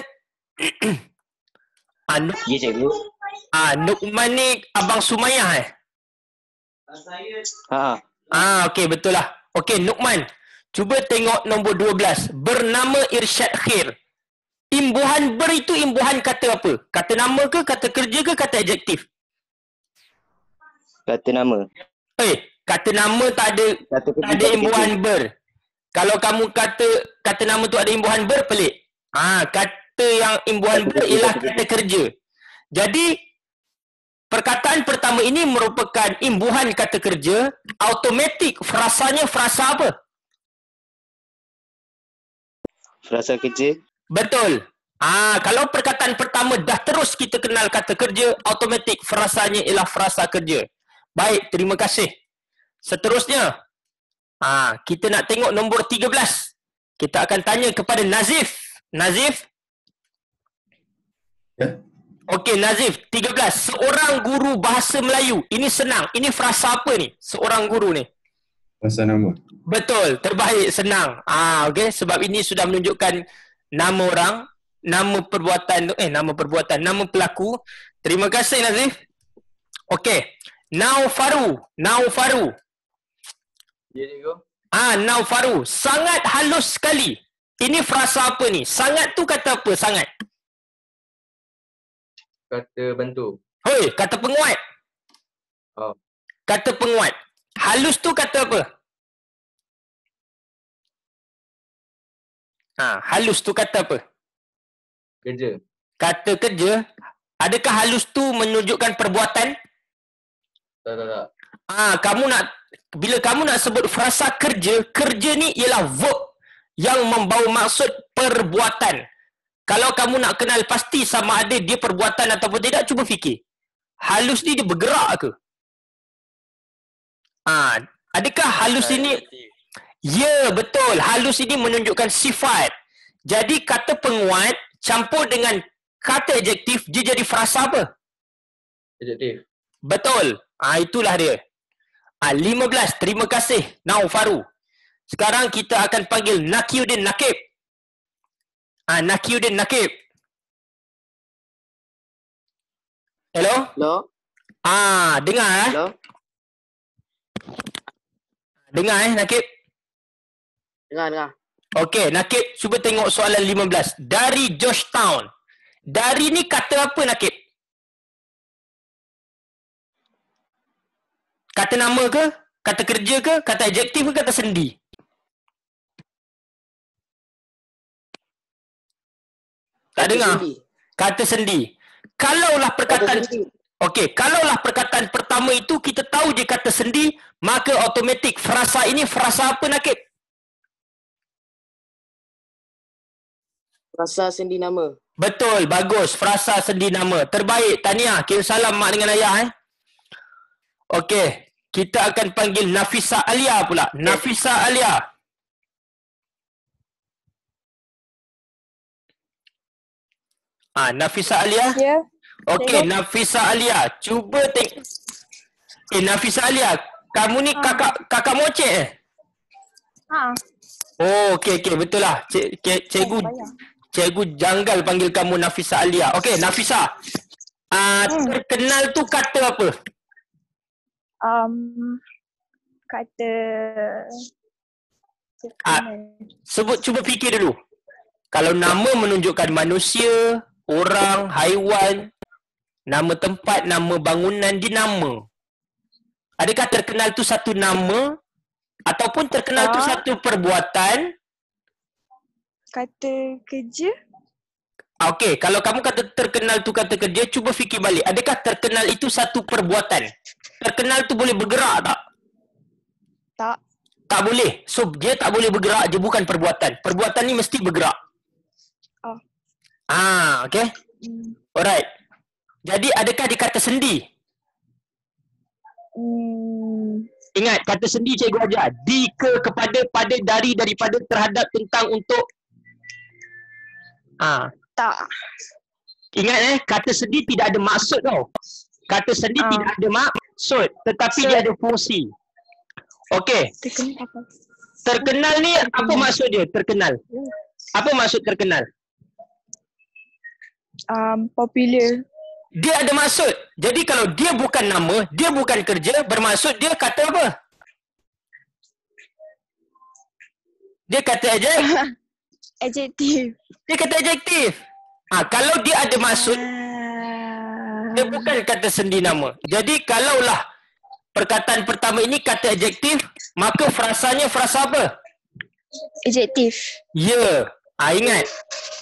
ah, Nuk, Ya cikgu. ah, Nukman ni abang Sumayah eh? Ha. Ah, okey betul lah. Okey, Nukman. Cuba tengok nombor 12. Bernama Irsyad Khair. Imbuhan ber itu imbuhan kata apa? Kata nama ke, kata kerja ke, kata adjektif? Kata nama. Eh, kata nama tak ada Kata tak ada imbuhan ber. Kalau kamu kata kata nama tu ada imbuhan ber, pelik. Ah, kata yang imbuhan ber ialah kata kerja. Jadi perkataan pertama ini merupakan imbuhan kata kerja, automatik frasanya frasa apa? Frasa kerja. Betul. Ah, kalau perkataan pertama dah terus kita kenal kata kerja, automatik frasanya ialah frasa kerja. Baik, terima kasih. Seterusnya, ah, kita nak tengok nombor 13. Kita akan tanya kepada Nazif. Nazif? Ya. Okey, Nazif, 13. Seorang guru bahasa Melayu. Ini senang. Ini frasa apa ni? Seorang guru ni. Frasa nama. Betul, terbaik, senang. Ah, okey, sebab ini sudah menunjukkan nama orang, nama perbuatan tu, eh nama perbuatan, nama pelaku. Terima kasih Nazif. Okey. Now Faru, now Faru. Ya. Ah, now Faru, sangat halus sekali. Ini frasa apa ni? Sangat tu kata apa? Sangat. Kata bantu. Hoi, kata penguat. Oh. Kata penguat. Halus tu kata apa? Ha, halus tu kata apa? Kerja. Kata kerja. Adakah halus tu menunjukkan perbuatan? Tak, tak, tak. Ah, kamu nak bila kamu nak sebut frasa kerja, kerja ni ialah verb yang membawa maksud perbuatan. Kalau kamu nak kenal pasti sama ada dia perbuatan ataupun tidak, cuba fikir. Halus ni dia bergerak ke? Ah, adakah halus ini Ya, betul. Halus ini menunjukkan sifat. Jadi kata penguat campur dengan kata adjektif, dia jadi frasa apa? Adjektif. Betul. Ah itulah dia. Ah 15. Terima kasih. Now Faru. Sekarang kita akan panggil Nakiuddin Nakib. Ah Nakiuddin Nakib. Hello? Hello? Ah, dengar eh? Hello? Dengar eh Nakib? Dengar, dengar. Okey, Nakib cuba tengok soalan 15. Dari Georgetown. Dari ni kata apa Nakib? Kata nama ke? Kata kerja ke? Kata adjektif ke? Kata sendi? Tak dengar? Kata sendi. Kalaulah perkataan Okey, kalaulah perkataan pertama itu kita tahu dia kata sendi, maka automatik frasa ini frasa apa Nakib? Frasa sendi nama. Betul, bagus. Frasa sendi nama. Terbaik. Tahniah. Kirim salam mak dengan ayah eh. Okey. Kita akan panggil Nafisa Alia pula. Nafisa Alia. Ah, Nafisa Alia. Ya. Okey, Cikgu. Nafisa Alia. Cuba tengok. Eh, Nafisa Alia. Kamu ni kakak kakak mocek eh? Ha. Oh, okey okey betul lah. Cik, cik, cikgu cikgu janggal panggil kamu Nafisa Alia. Okey, Nafisa. Ah, uh, terkenal tu kata apa? Um, kata Ah, sebut cuba fikir dulu. Kalau nama menunjukkan manusia, orang, haiwan, nama tempat, nama bangunan, dia nama. Adakah terkenal tu satu nama ataupun terkenal tu Tak. satu perbuatan? Kata kerja. Ah, Okey, kalau kamu kata terkenal tu kata kerja, cuba fikir balik. Adakah terkenal itu satu perbuatan? Terkenal tu boleh bergerak tak? Tak. Tak boleh. So, dia tak boleh bergerak, dia bukan perbuatan. Perbuatan ni mesti bergerak. Oh. Ah, okey. Hmm. Alright. Jadi, adakah dia kata sendi? Hmm. Ingat, kata sendi cikgu ajar. Di, ke, kepada, pada, dari, daripada, terhadap, tentang, untuk. Ah, Tak. Ingat eh, kata sendi tidak ada maksud tau. Kata sendi Ah. tidak ada maksud, tetapi Maksud. dia ada fungsi. Okey, Terkenal apa? terkenal ni apa maksud dia? Terkenal. Apa maksud terkenal? Um, popular. Dia ada maksud. Jadi kalau dia bukan nama, dia bukan kerja, bermaksud dia kata apa? Dia kata aja, Adjektif. dia kata adjektif. Ah, kalau dia ada maksud, Ah. dia bukan kata sendi nama. Jadi kalaulah perkataan pertama ini kata adjektif, maka frasanya frasa apa? Adjektif. Ya. Ah ingat.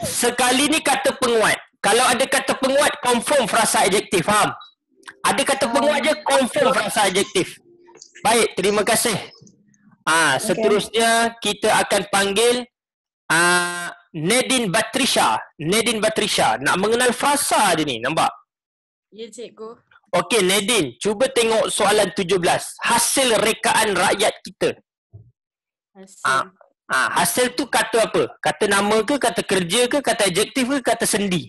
Sekali ni kata penguat. Kalau ada kata penguat, confirm frasa adjektif. Faham? Ada kata penguat je, confirm frasa adjektif. Baik, terima kasih. Ah, seterusnya kita akan panggil ah Nadine Batrisha. Nadine Batrisha. Nak mengenal frasa je ni, nampak? Ya, cikgu. Okey, Nadine, cuba tengok soalan 17. Hasil rekaan rakyat kita. Hasil. Ah. Ah, hasil tu kata apa? Kata nama ke, kata kerja ke, kata adjektif ke, kata sendi?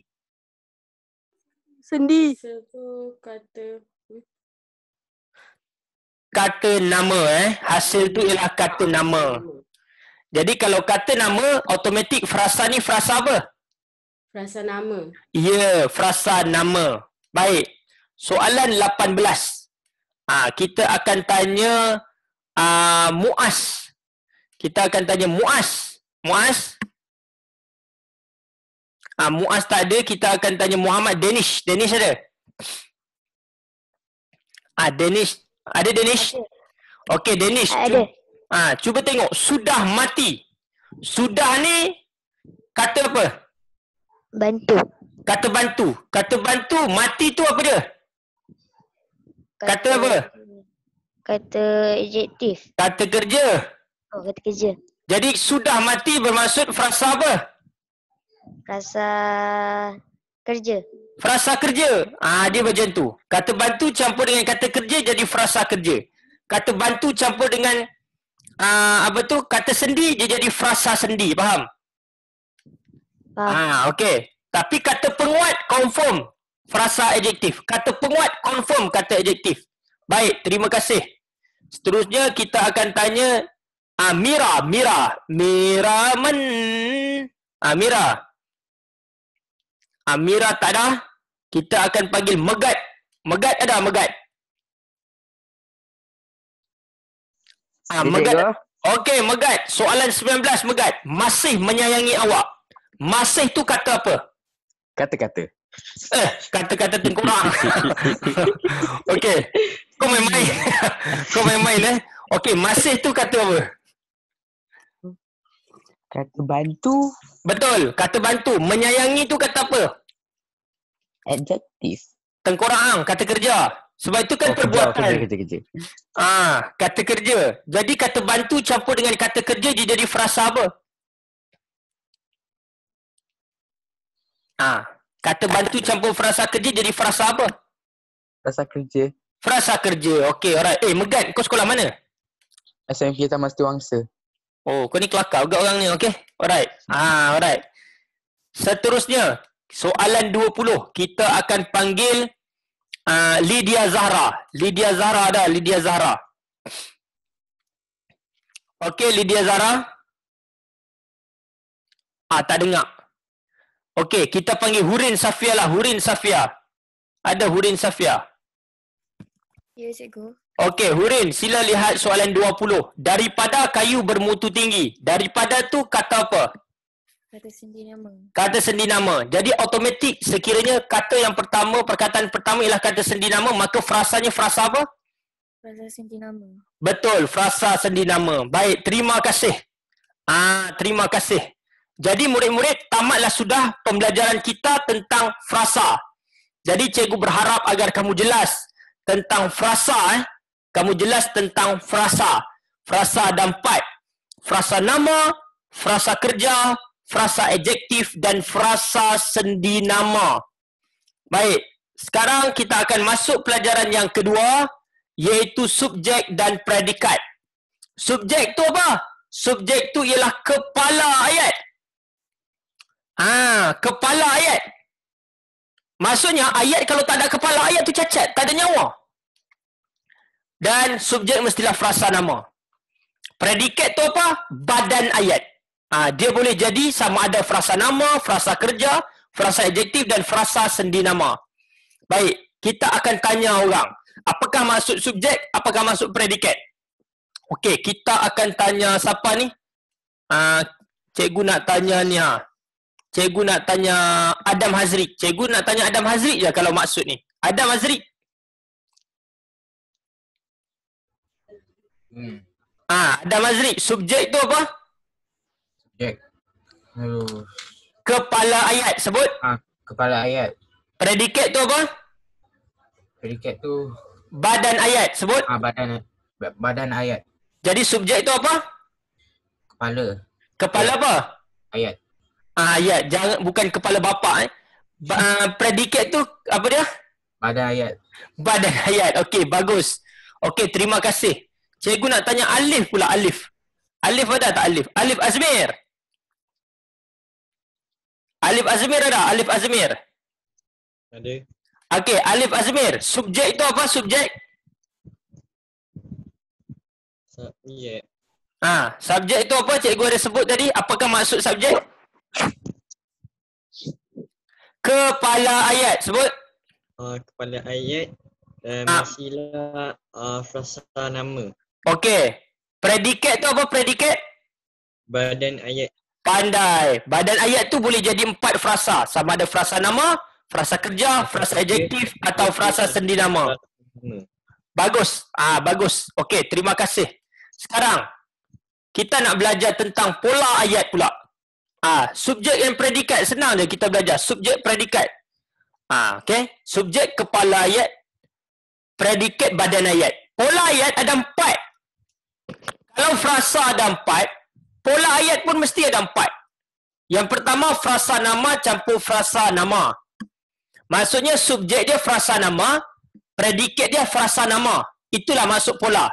Sendi. Hasil tu kata Kata nama eh. Hasil tu ialah kata nama. Jadi kalau kata nama, automatik frasa ni frasa apa? frasa nama. Ya, frasa nama. Baik. Soalan 18. Ah, kita akan tanya ah, Muaz. Kita akan tanya Muaz. Muaz? Ah, Muaz tak ada, kita akan tanya Muhammad Danish. Danish ada? Ah, Danish. Ada Danish? Okey, Danish. Ada. Ah, cuba tengok. Sudah mati. Sudah ni kata apa? Bantu. Kata bantu. Kata bantu, mati tu apa dia? Kata apa? Kata adjektif. Kata kerja. Oh, kata kerja. Jadi sudah mati bermaksud frasa apa? Rasa kerja. Frasa kerja. Ah dia macam tu. Kata bantu campur dengan kata kerja jadi frasa kerja. Kata bantu campur dengan ah apa tu? Kata sendi dia jadi frasa sendi, faham? Faham. Ah okey. Tapi kata penguat confirm frasa adjektif. Kata penguat confirm kata adjektif. Baik, terima kasih. Seterusnya kita akan tanya ah Mira, Mira. Mira men ah Mira. Amira tak ada. Kita akan panggil Megat. Megat ada Megat. Ah, Ya, Megat. Okey, Megat. Soalan 19 Megat. Masih menyayangi awak. Masih tu kata apa? Kata-kata. Eh, kata-kata tengkorak. Okey. Kau main-main. Kau main-main eh. Okey, masih tu kata apa? Kata bantu Betul. Kata bantu. Menyayangi tu kata apa? adjektif. Tengkorak kata kerja. Sebab itu kan Oh, perbuatan. kerja, kerja, kerja. Ah, kata kerja. Jadi kata bantu campur dengan kata kerja dia jadi frasa apa? Ah, kata bantu campur frasa kerja jadi frasa apa? Rasa kerja. Frasa kerja. Okey, alright. Eh, Megat, kau sekolah mana? SMK Taman Setiawangsa. Oh, kau ni kelakar juga orang ni, okey? Alright. Ah, alright. Seterusnya, soalan 20. Kita akan panggil uh, Lydia Zahra. Lydia Zahra ada, Lydia Zahra. Okey, Lydia Zahra. Ah, tak dengar. Okey, kita panggil Hurin Safia lah. Hurin Safia. Ada Hurin Safia. Ya, cikgu. Okey, Hurin, sila lihat soalan 20. Daripada kayu bermutu tinggi. Daripada tu kata apa? Kata sendi nama. Kata sendi nama. Jadi automatik sekiranya kata yang pertama, perkataan pertama ialah kata sendi nama, maka frasanya frasa apa? Kata sendi nama. Betul, frasa sendi nama. Baik, terima kasih. Ah, terima kasih. Jadi murid-murid tamatlah sudah pembelajaran kita tentang frasa. Jadi cikgu berharap agar kamu jelas tentang frasa eh. Kamu jelas tentang frasa. Frasa ada empat. Frasa nama, frasa kerja, frasa adjektif dan frasa sendi nama. Baik, sekarang kita akan masuk pelajaran yang kedua iaitu subjek dan predikat. Subjek tu apa? Subjek tu ialah kepala ayat. Ah, kepala ayat. Maksudnya ayat kalau tak ada kepala ayat tu cacat, tak ada nyawa. Dan subjek mestilah frasa nama. Predikat tu apa? Badan ayat. Ah, dia boleh jadi sama ada frasa nama, frasa kerja, frasa adjektif dan frasa sendi nama. Baik, kita akan tanya orang. Apakah maksud subjek? Apakah maksud predikat? Okey, kita akan tanya siapa ni? Ah, cikgu nak tanya ni ha. Cikgu nak tanya Adam Hazri. Cikgu nak tanya Adam Hazri je kalau maksud ni. Adam Hazri. Hmm. Ah, Adam Hazri. Subjek tu apa? Subjek. Aduh. Kepala ayat. Sebut. Ah, Kepala ayat. Predikat tu apa? Predikat tu Badan ayat. Sebut. ah, badan ba- badan ayat. Jadi subjek tu apa? Kepala Kepala apa? ayat. Ah, ayat. Jangan bukan kepala bapa eh. Ba- ah, predikat tu apa dia? Badan ayat. Badan ayat. Okey, bagus. Okey, terima kasih. Cikgu nak tanya alif pula alif. Alif ada tak alif? Alif Azmir. Alif Azmir ada? Alif Azmir. Ada. Okey, Alif Azmir. Subjek itu apa subjek? Subjek. Ha, subjek itu apa cikgu ada sebut tadi? Apakah maksud subjek? Kepala ayat. Sebut. Uh, kepala ayat dan Ah. masihlah uh, frasa nama. Okey. Predikat tu apa predikat? Badan ayat. Pandai. Badan ayat tu boleh jadi empat frasa. Sama ada frasa nama, frasa kerja, frasa adjektif atau frasa sendi nama. Bagus. Ah, bagus. Okey, terima kasih. Sekarang kita nak belajar tentang pola ayat pula. Ah, subjek dan predikat senang je kita belajar. Subjek predikat. Ah, okey. Subjek kepala ayat, predikat badan ayat. Pola ayat ada empat. Kalau frasa ada empat, pola ayat pun mesti ada empat. Yang pertama frasa nama campur frasa nama. Maksudnya subjek dia frasa nama, predikat dia frasa nama. Itulah maksud pola.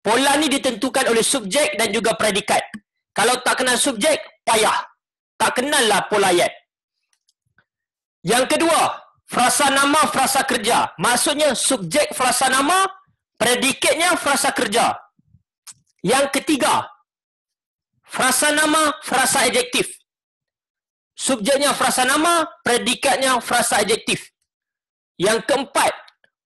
Pola ni ditentukan oleh subjek dan juga predikat. Kalau tak kenal subjek, payah. Tak kenal lah pola ayat. Yang kedua, frasa nama, frasa kerja. Maksudnya subjek frasa nama, predikatnya frasa kerja. Yang ketiga, frasa nama, frasa adjektif. Subjeknya frasa nama, predikatnya frasa adjektif. Yang keempat,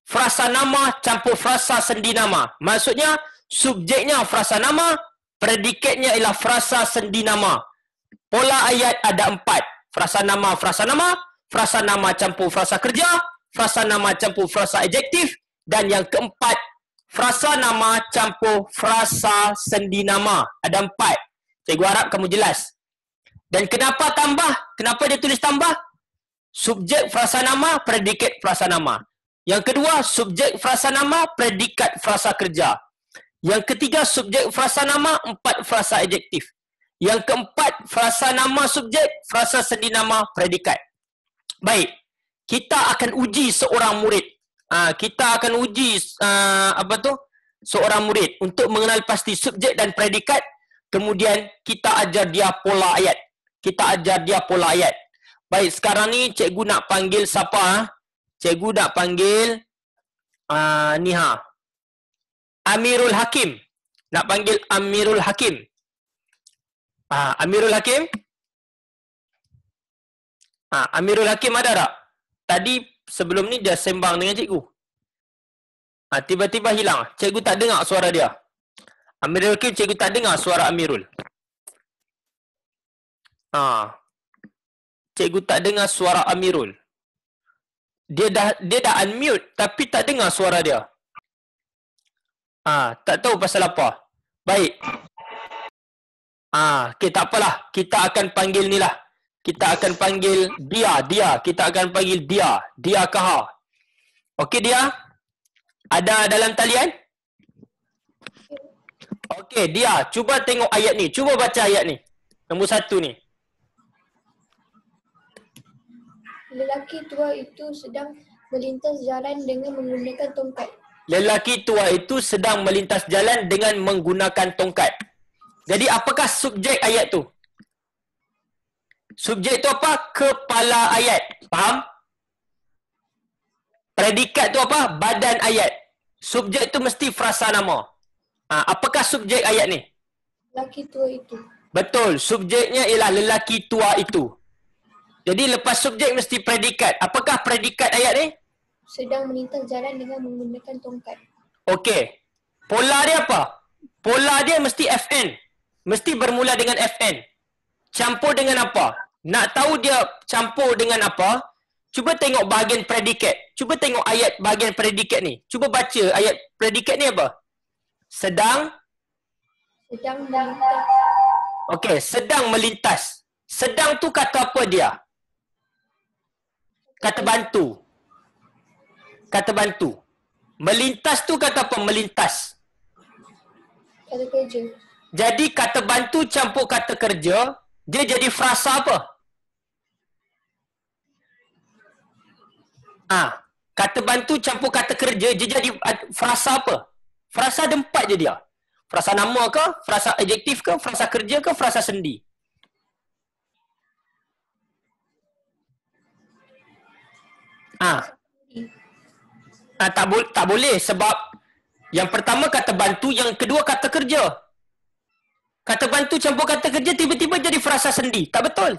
frasa nama campur frasa sendi nama. Maksudnya, subjeknya frasa nama, predikatnya ialah frasa sendi nama. Pola ayat ada empat. Frasa nama, frasa nama, frasa nama campur frasa kerja, frasa nama campur frasa adjektif, dan yang keempat, frasa nama campur frasa sendi nama. Ada empat. Cikgu harap kamu jelas. Dan kenapa tambah? Kenapa dia tulis tambah? Subjek frasa nama, predikat frasa nama. Yang kedua, subjek frasa nama, predikat frasa kerja. Yang ketiga, subjek frasa nama, empat frasa adjektif. Yang keempat, frasa nama subjek, frasa sendi nama, predikat. Baik, kita akan uji seorang murid. Ah, kita akan uji ah, apa tu? Seorang murid untuk mengenal pasti subjek dan predikat. Kemudian kita ajar dia pola ayat. Kita ajar dia pola ayat. Baik, sekarang ni cikgu nak panggil siapa? ah? Cikgu nak panggil uh, ni ha. Amirul Hakim. Nak panggil Amirul Hakim. Ah, Amirul Hakim? Ah, Amirul Hakim ada tak? Tadi sebelum ni dia sembang dengan cikgu. Ah, tiba-tiba hilang. Cikgu tak dengar suara dia. Amirul Hakim cikgu tak dengar suara Amirul. Ah. Cikgu tak dengar suara Amirul. Dia dah dia dah unmute tapi tak dengar suara dia. Ah, tak tahu pasal apa. Baik. Ah, okey tak apalah. Kita akan panggil ni lah. Kita akan panggil dia, dia. Kita akan panggil dia. Dia Kaha. Okey dia? Ada dalam talian? Okey, dia. Cuba tengok ayat ni. Cuba baca ayat ni. Nombor satu ni. Lelaki tua itu sedang melintas jalan dengan menggunakan tongkat. Lelaki tua itu sedang melintas jalan dengan menggunakan tongkat. Jadi apakah subjek ayat tu? Subjek tu apa? Kepala ayat. Faham? Predikat tu apa? Badan ayat. Subjek tu mesti frasa nama. Ha, apakah subjek ayat ni? Lelaki tua itu Betul. Subjeknya ialah lelaki tua itu. Jadi lepas subjek mesti predikat. Apakah predikat ayat ni? sedang melintas jalan dengan menggunakan tongkat. Okey. Pola dia apa? Pola dia mesti FN. Mesti bermula dengan FN. Campur dengan apa? Nak tahu dia campur dengan apa? Cuba tengok bahagian predikat. Cuba tengok ayat bahagian predikat ni. Cuba baca ayat predikat ni apa? Sedang. Sedang melintas Okey, sedang melintas. Sedang tu kata apa dia? Kata bantu. Kata bantu. Melintas tu kata apa? Melintas. Kata kerja. Jadi kata bantu campur kata kerja, dia jadi frasa apa? Ah, kata bantu campur kata kerja, dia jadi ad- frasa apa? Frasa ada empat je dia. Frasa nama ke, frasa adjektif ke, frasa kerja ke, frasa sendi. Ah. Ah, tak, bo- tak boleh sebab yang pertama kata bantu, yang kedua kata kerja. Kata bantu campur kata kerja tiba-tiba jadi frasa sendi. Tak betul.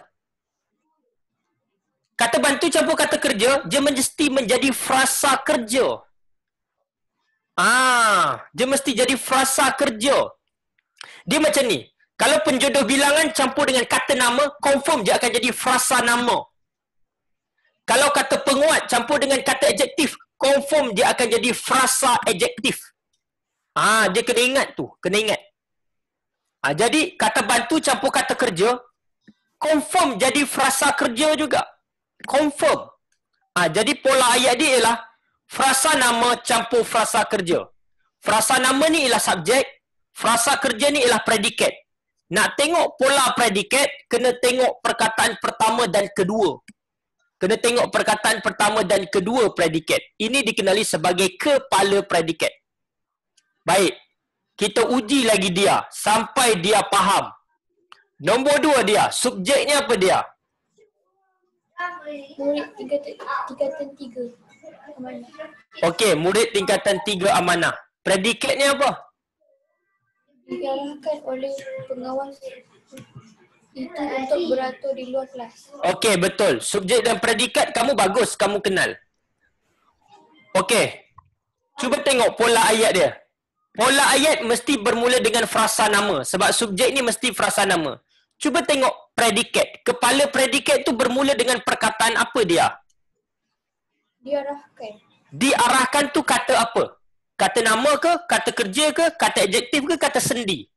Kata bantu campur kata kerja, dia mesti menjadi frasa kerja. Ah, dia mesti jadi frasa kerja. Dia macam ni. Kalau penjodoh bilangan campur dengan kata nama, confirm dia akan jadi frasa nama. Kalau kata penguat campur dengan kata adjektif, confirm dia akan jadi frasa adjektif. Ah, dia kena ingat tu, kena ingat. Ah, jadi kata bantu campur kata kerja, confirm jadi frasa kerja juga. Confirm. Ah, jadi pola ayat dia ialah frasa nama campur frasa kerja. Frasa nama ni ialah subjek, frasa kerja ni ialah predikat. Nak tengok pola predikat, kena tengok perkataan pertama dan kedua. Kena tengok perkataan pertama dan kedua predikat. Ini dikenali sebagai kepala predikat. Baik. Kita uji lagi dia sampai dia faham. Nombor dua dia, subjeknya apa dia? Murid tingkatan, tingkatan tiga. Okey, murid tingkatan tiga amanah. Predikatnya apa? Diarahkan oleh pengawas itu untuk beratur di luar kelas. Okey, betul. Subjek dan predikat kamu bagus, kamu kenal. Okey. Cuba tengok pola ayat dia. Pola ayat mesti bermula dengan frasa nama sebab subjek ni mesti frasa nama. Cuba tengok predikat. Kepala predikat tu bermula dengan perkataan apa dia? Diarahkan. Diarahkan tu kata apa? Kata nama ke, kata kerja ke, kata adjektif ke, kata sendi?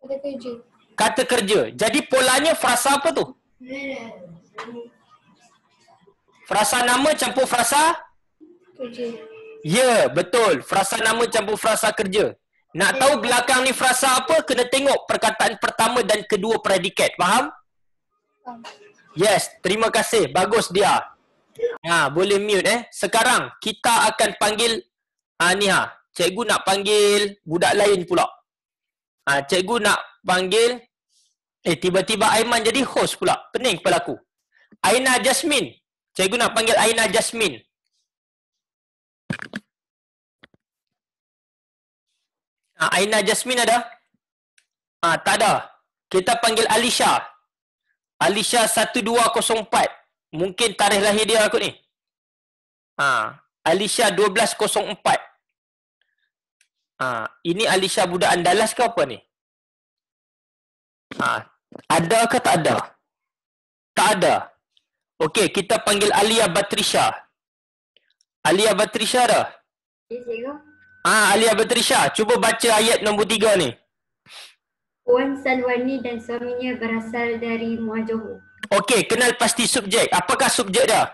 Kata kerja. Kata kerja. Jadi polanya frasa apa tu? Frasa nama campur frasa? Kerja. Ya, betul. Frasa nama campur frasa kerja. Nak tahu belakang ni frasa apa, kena tengok perkataan pertama dan kedua predikat. Faham? Faham. Yes, terima kasih. Bagus dia. Ha, boleh mute eh. Sekarang kita akan panggil ha, ni ha. Cikgu nak panggil budak lain pula. Ha, cikgu nak panggil eh tiba-tiba Aiman jadi host pula. Pening kepala aku. Aina Jasmine. Cikgu nak panggil Aina Jasmine. Ha, Aina Jasmine ada? Ah, tak ada. Kita panggil Alisha. Alisha 1204. Mungkin tarikh lahir dia aku ni. Ha, Alisha 1204. Ha, ini Alisha budak Andalas ke apa ni? Ha, ada ke tak ada? Tak ada. Okey, kita panggil Alia Batrisha. Alia Batrisha dah? Ya, cikgu. Ah, Alia Batrisha, cuba baca ayat nombor tiga ni. Puan Salwani dan suaminya berasal dari Muar Johor. Okey, kenal pasti subjek. Apakah subjek dia?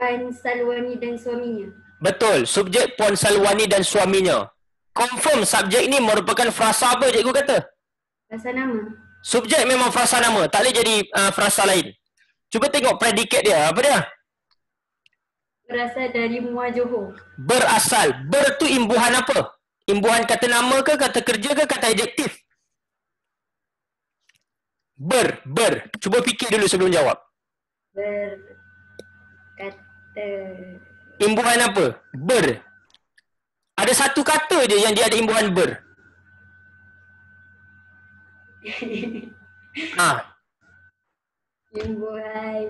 Puan Salwani dan suaminya. Betul, subjek Puan Salwani dan suaminya. Confirm subjek ni merupakan frasa apa cikgu kata? Rasa nama. Subjek memang frasa nama, tak boleh jadi uh, frasa lain. Cuba tengok predikat dia, apa dia? Berasal dari Muar Johor. Berasal. Ber tu imbuhan apa? Imbuhan kata nama ke, kata kerja ke, kata adjektif? Ber, ber. Cuba fikir dulu sebelum jawab. Ber... Kata... Imbuhan apa? Ber. Ada satu kata je yang dia ada imbuhan ber. Ha, Imbuhan...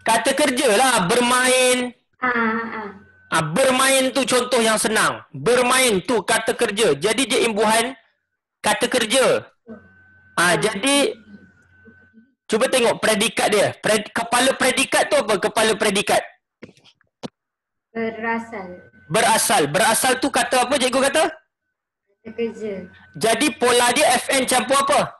kata kerja lah. Bermain. Ah, ah. Ha, bermain tu contoh yang senang. Bermain tu kata kerja. Jadi dia imbuhan kata kerja. Ah, jadi cuba tengok predikat dia. Pred, kepala predikat tu apa? Kepala predikat. Berasal. Berasal. Berasal tu kata apa cikgu kata? Kata kerja. Jadi pola dia FN campur apa?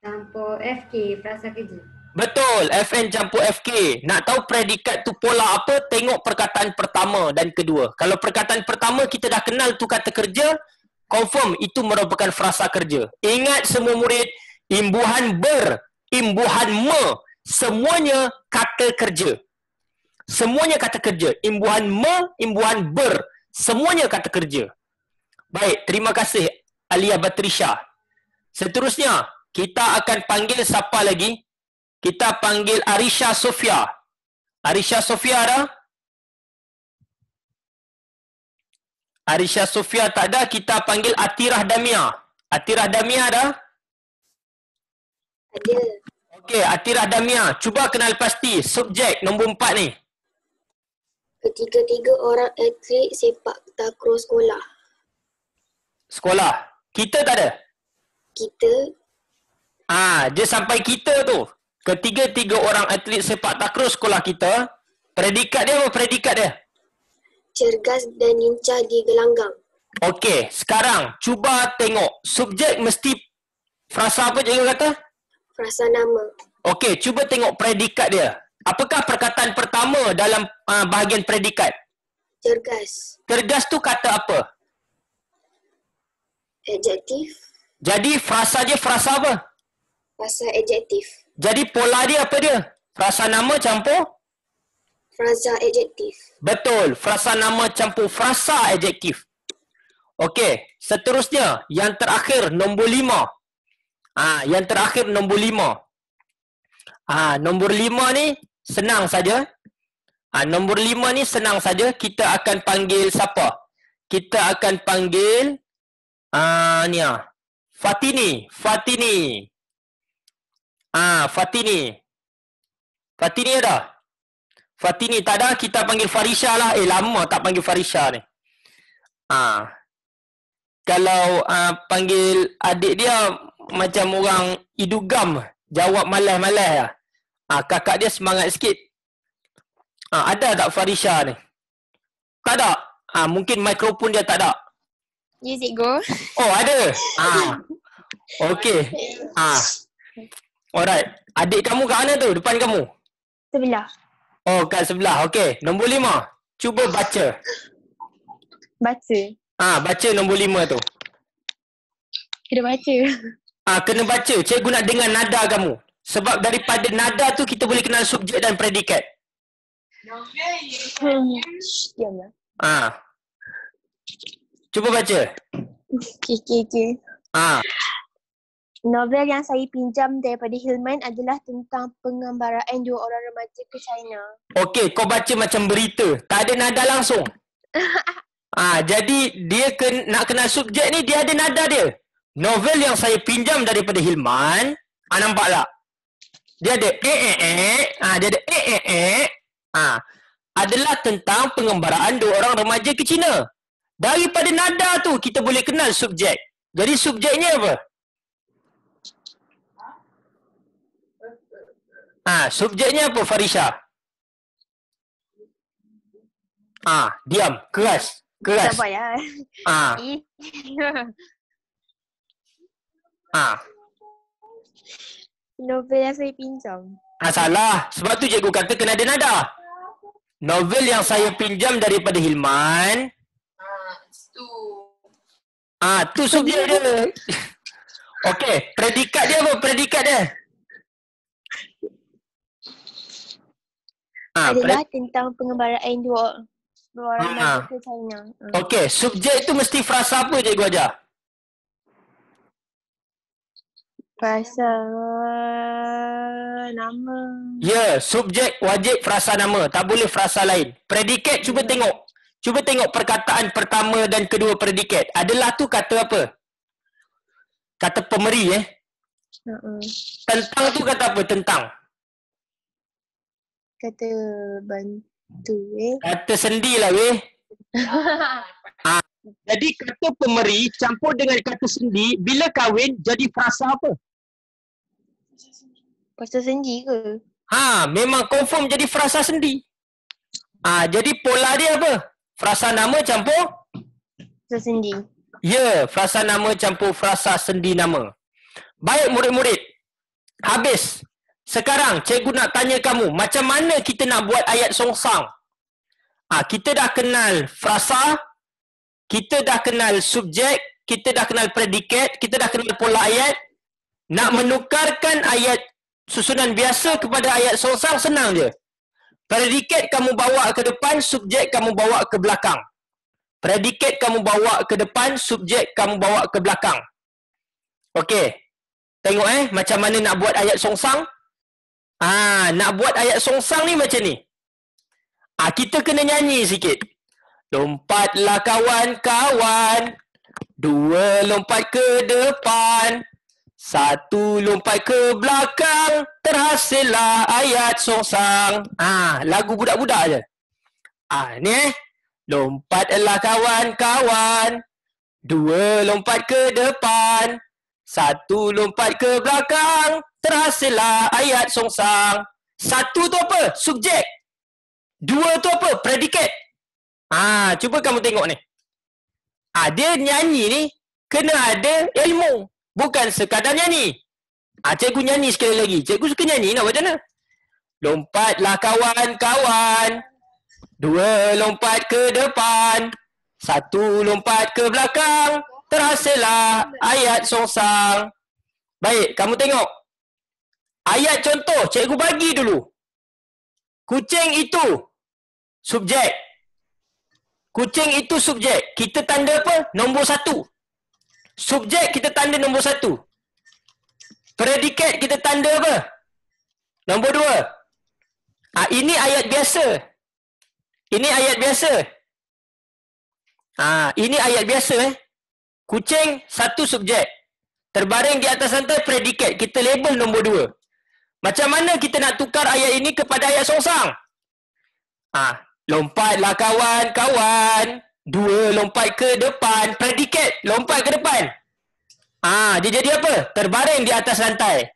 Campur FK, perasa kerja. Betul, FN campur FK. Nak tahu predikat tu pola apa, tengok perkataan pertama dan kedua. Kalau perkataan pertama kita dah kenal tu kata kerja, confirm itu merupakan frasa kerja. Ingat semua murid, imbuhan ber, imbuhan me, semuanya kata kerja. Semuanya kata kerja. Imbuhan me, imbuhan ber, semuanya kata kerja. Baik, terima kasih Alia Batrisha. Seterusnya, kita akan panggil siapa lagi? Kita panggil Arisha Sofia. Arisha Sofia ada? Arisha Sofia tak ada, kita panggil Atirah Damia. Atirah Damia ada? Ada. Okey, Atirah Damia. Cuba kenal pasti subjek nombor empat ni. Ketiga-tiga orang atlet sepak takraw sekolah. Sekolah. Kita tak ada? Kita Ah, dia sampai kita tu. Ketiga-tiga orang atlet sepak takraw sekolah kita, predikat dia apa predikat dia? cergas dan lincah di gelanggang. Okey, sekarang cuba tengok. Subjek mesti frasa apa cikgu kata? Frasa nama. Okey, cuba tengok predikat dia. Apakah perkataan pertama dalam uh, bahagian predikat? Cergas. Cergas tu kata apa? Adjektif. Jadi frasa dia frasa apa? Frasa adjektif. Jadi pola dia apa dia? Frasa nama campur? Frasa adjektif. Betul. Frasa nama campur frasa adjektif. Okey, seterusnya yang terakhir nombor lima. Ah, yang terakhir nombor lima. Ah, nombor lima ni senang saja. Ah, nombor lima ni senang saja. Kita akan panggil siapa? Kita akan panggil ah ni ah. Fatini, Fatini. Ah, Fatini. Fatini ada? Fatini tak ada, kita panggil Farisha lah. Eh, lama tak panggil Farisha ni. Ah. Kalau ah, panggil adik dia macam orang idugam, jawab malas-malas lah. Ah, kakak dia semangat sikit. Ah, ada tak Farisha ni? Tak ada. Ah, mungkin mikrofon dia tak ada. Ya, cikgu. Oh, ada. Ah. Okey. Ah. Alright. Adik kamu kat mana tu? Depan kamu? Sebelah. Oh, kat sebelah. Okey. Nombor lima. Cuba baca. Baca. Ah, baca nombor lima tu. Kena baca. Ah, kena baca. Cikgu nak dengar nada kamu. Sebab daripada nada tu kita boleh kenal subjek dan predikat. Hmm. Diamlah. Ah. Cuba baca. Okey, okey, okey. Ah. Novel yang saya pinjam daripada Hilman adalah tentang pengembaraan dua orang remaja ke China. Okey, kau baca macam berita. Tak ada nada langsung. ah, jadi dia ken, nak kenal subjek ni dia ada nada dia. Novel yang saya pinjam daripada Hilman, ah nampak tak? Dia ada eh eh eh, ah dia ada eh eh eh. Ah, adalah tentang pengembaraan dua orang remaja ke China. Daripada nada tu kita boleh kenal subjek. Jadi subjeknya apa? Ah, subjeknya apa Farisha? Ah, diam, keras, keras. Tak payah. Ah, Eh. ah. Novel yang saya pinjam. Ah, salah. Sebab tu cikgu kata kena ada nada. Novel yang saya pinjam daripada Hilman. Ah, tu subjek dia. Okey, predikat dia apa? Predikat dia. Ah, adalah tentang pengembaraan dua dua orang Ah. remaja ke China. Hmm. Okey, subjek tu mesti frasa apa cikgu ajar? Pasal nama. Ya, subjek wajib frasa nama. Tak boleh frasa lain. Predikat cuba tengok. Cuba tengok perkataan pertama dan kedua predikat. Adalah tu kata apa? Kata pemeri eh. Uh-uh. Tentang tu kata apa? Tentang. Kata bantu eh. Kata sendi lah weh. Ah, jadi kata pemeri campur dengan kata sendi, bila kahwin jadi frasa apa? Pasal sendi ke? Ha, memang confirm jadi frasa sendi. Ah, jadi pola dia apa? Frasa nama campur Pasal sendi. Ya, frasa nama campur frasa sendi nama. Baik murid-murid. Habis. Sekarang cikgu nak tanya kamu, macam mana kita nak buat ayat songsang? Ah, kita dah kenal frasa, kita dah kenal subjek, kita dah kenal predikat, kita dah kenal pola ayat. Nak menukarkan ayat susunan biasa kepada ayat songsang senang je. Predikat kamu bawa ke depan, subjek kamu bawa ke belakang. Predikat kamu bawa ke depan, subjek kamu bawa ke belakang. Okey. Tengok eh macam mana nak buat ayat songsang. Ah, nak buat ayat songsang ni macam ni. Ah, kita kena nyanyi sikit. Lompatlah kawan-kawan. Dua lompat ke depan. Satu lompat ke belakang. Terhasillah ayat songsang. Ah, lagu budak-budak je. Ah, ni eh. Lompatlah kawan-kawan. Dua lompat ke depan. Satu lompat ke belakang, terhasillah ayat songsang. Satu tu apa? Subjek. Dua tu apa? Predikat. Ah, cuba kamu tengok ni. Ah, dia nyanyi ni kena ada ilmu. Bukan sekadar nyanyi. Ah, cikgu nyanyi sekali lagi. Cikgu suka nyanyi nak macam mana? Lompatlah kawan-kawan. Dua lompat ke depan. Satu lompat ke belakang. Terhasillah ayat songsang. Baik, kamu tengok. Ayat contoh, cikgu bagi dulu. Kucing itu subjek. Kucing itu subjek. Kita tanda apa? Nombor satu. Subjek kita tanda nombor satu. Predikat kita tanda apa? Nombor dua. Ah, ini ayat biasa. Ini ayat biasa. Ah, ini ayat biasa eh. Kucing satu subjek. Terbaring di atas lantai predikat. Kita label nombor dua. Macam mana kita nak tukar ayat ini kepada ayat songsang? Ah, lompatlah kawan-kawan. Dua lompat ke depan. Predikat lompat ke depan. Ah, dia jadi apa? Terbaring di atas lantai.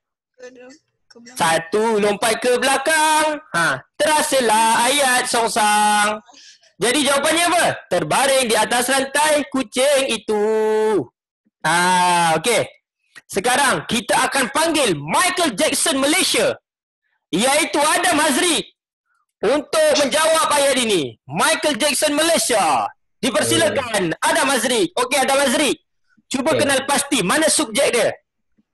Satu lompat ke belakang. Ha, terhasillah ayat songsang. Jadi jawapannya apa? Terbaring di atas rantai kucing itu. Ah, okey. Sekarang kita akan panggil Michael Jackson Malaysia iaitu Adam Hazri untuk menjawab ayat ini. Michael Jackson Malaysia. Dipersilakan Adam Hazri. Okey Adam Hazri. Cuba Okey. kenal pasti mana subjek dia.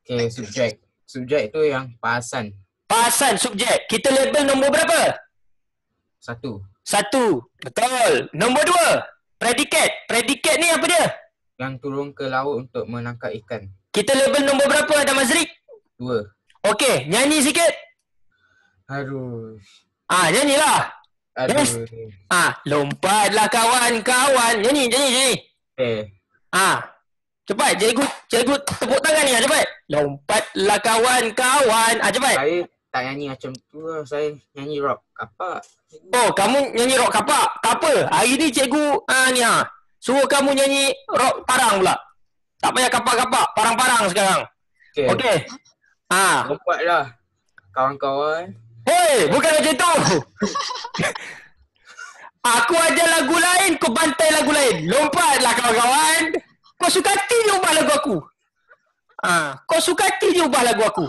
Okay, subjek. Subjek tu yang pasan. Pasan subjek. Kita label nombor berapa? Satu. Satu. Betul. Nombor dua. Predikat. Predikat ni apa dia? Yang turun ke laut untuk menangkap ikan. Kita label nombor berapa Adam Azri? Dua. Okey, nyanyi sikit. Aduh. Ah, nyanyilah. Aduh. Yes. Ah, lompatlah kawan-kawan. Nyanyi, nyanyi, nyanyi. Eh. Ah. Cepat, cikgu, cikgu tepuk tangan ni ah, cepat. Lompatlah kawan-kawan. Ah, cepat. Saya tak nyanyi macam tu lah. Saya nyanyi rock. Kapak. Oh, kamu nyanyi rock kapak. Tak apa. Hari ni cikgu ah ni ah. Suruh kamu nyanyi rock parang pula. Tak payah kapak-kapak, parang-parang sekarang. Okay. Okey. Ah. Lompatlah. Kawan-kawan. Hei, bukan macam tu. Aku ajar lagu lain, kau bantai lagu lain. Lompatlah kawan-kawan. Kau suka hati je ubah lagu aku. Ah, kau suka hati je ubah lagu aku.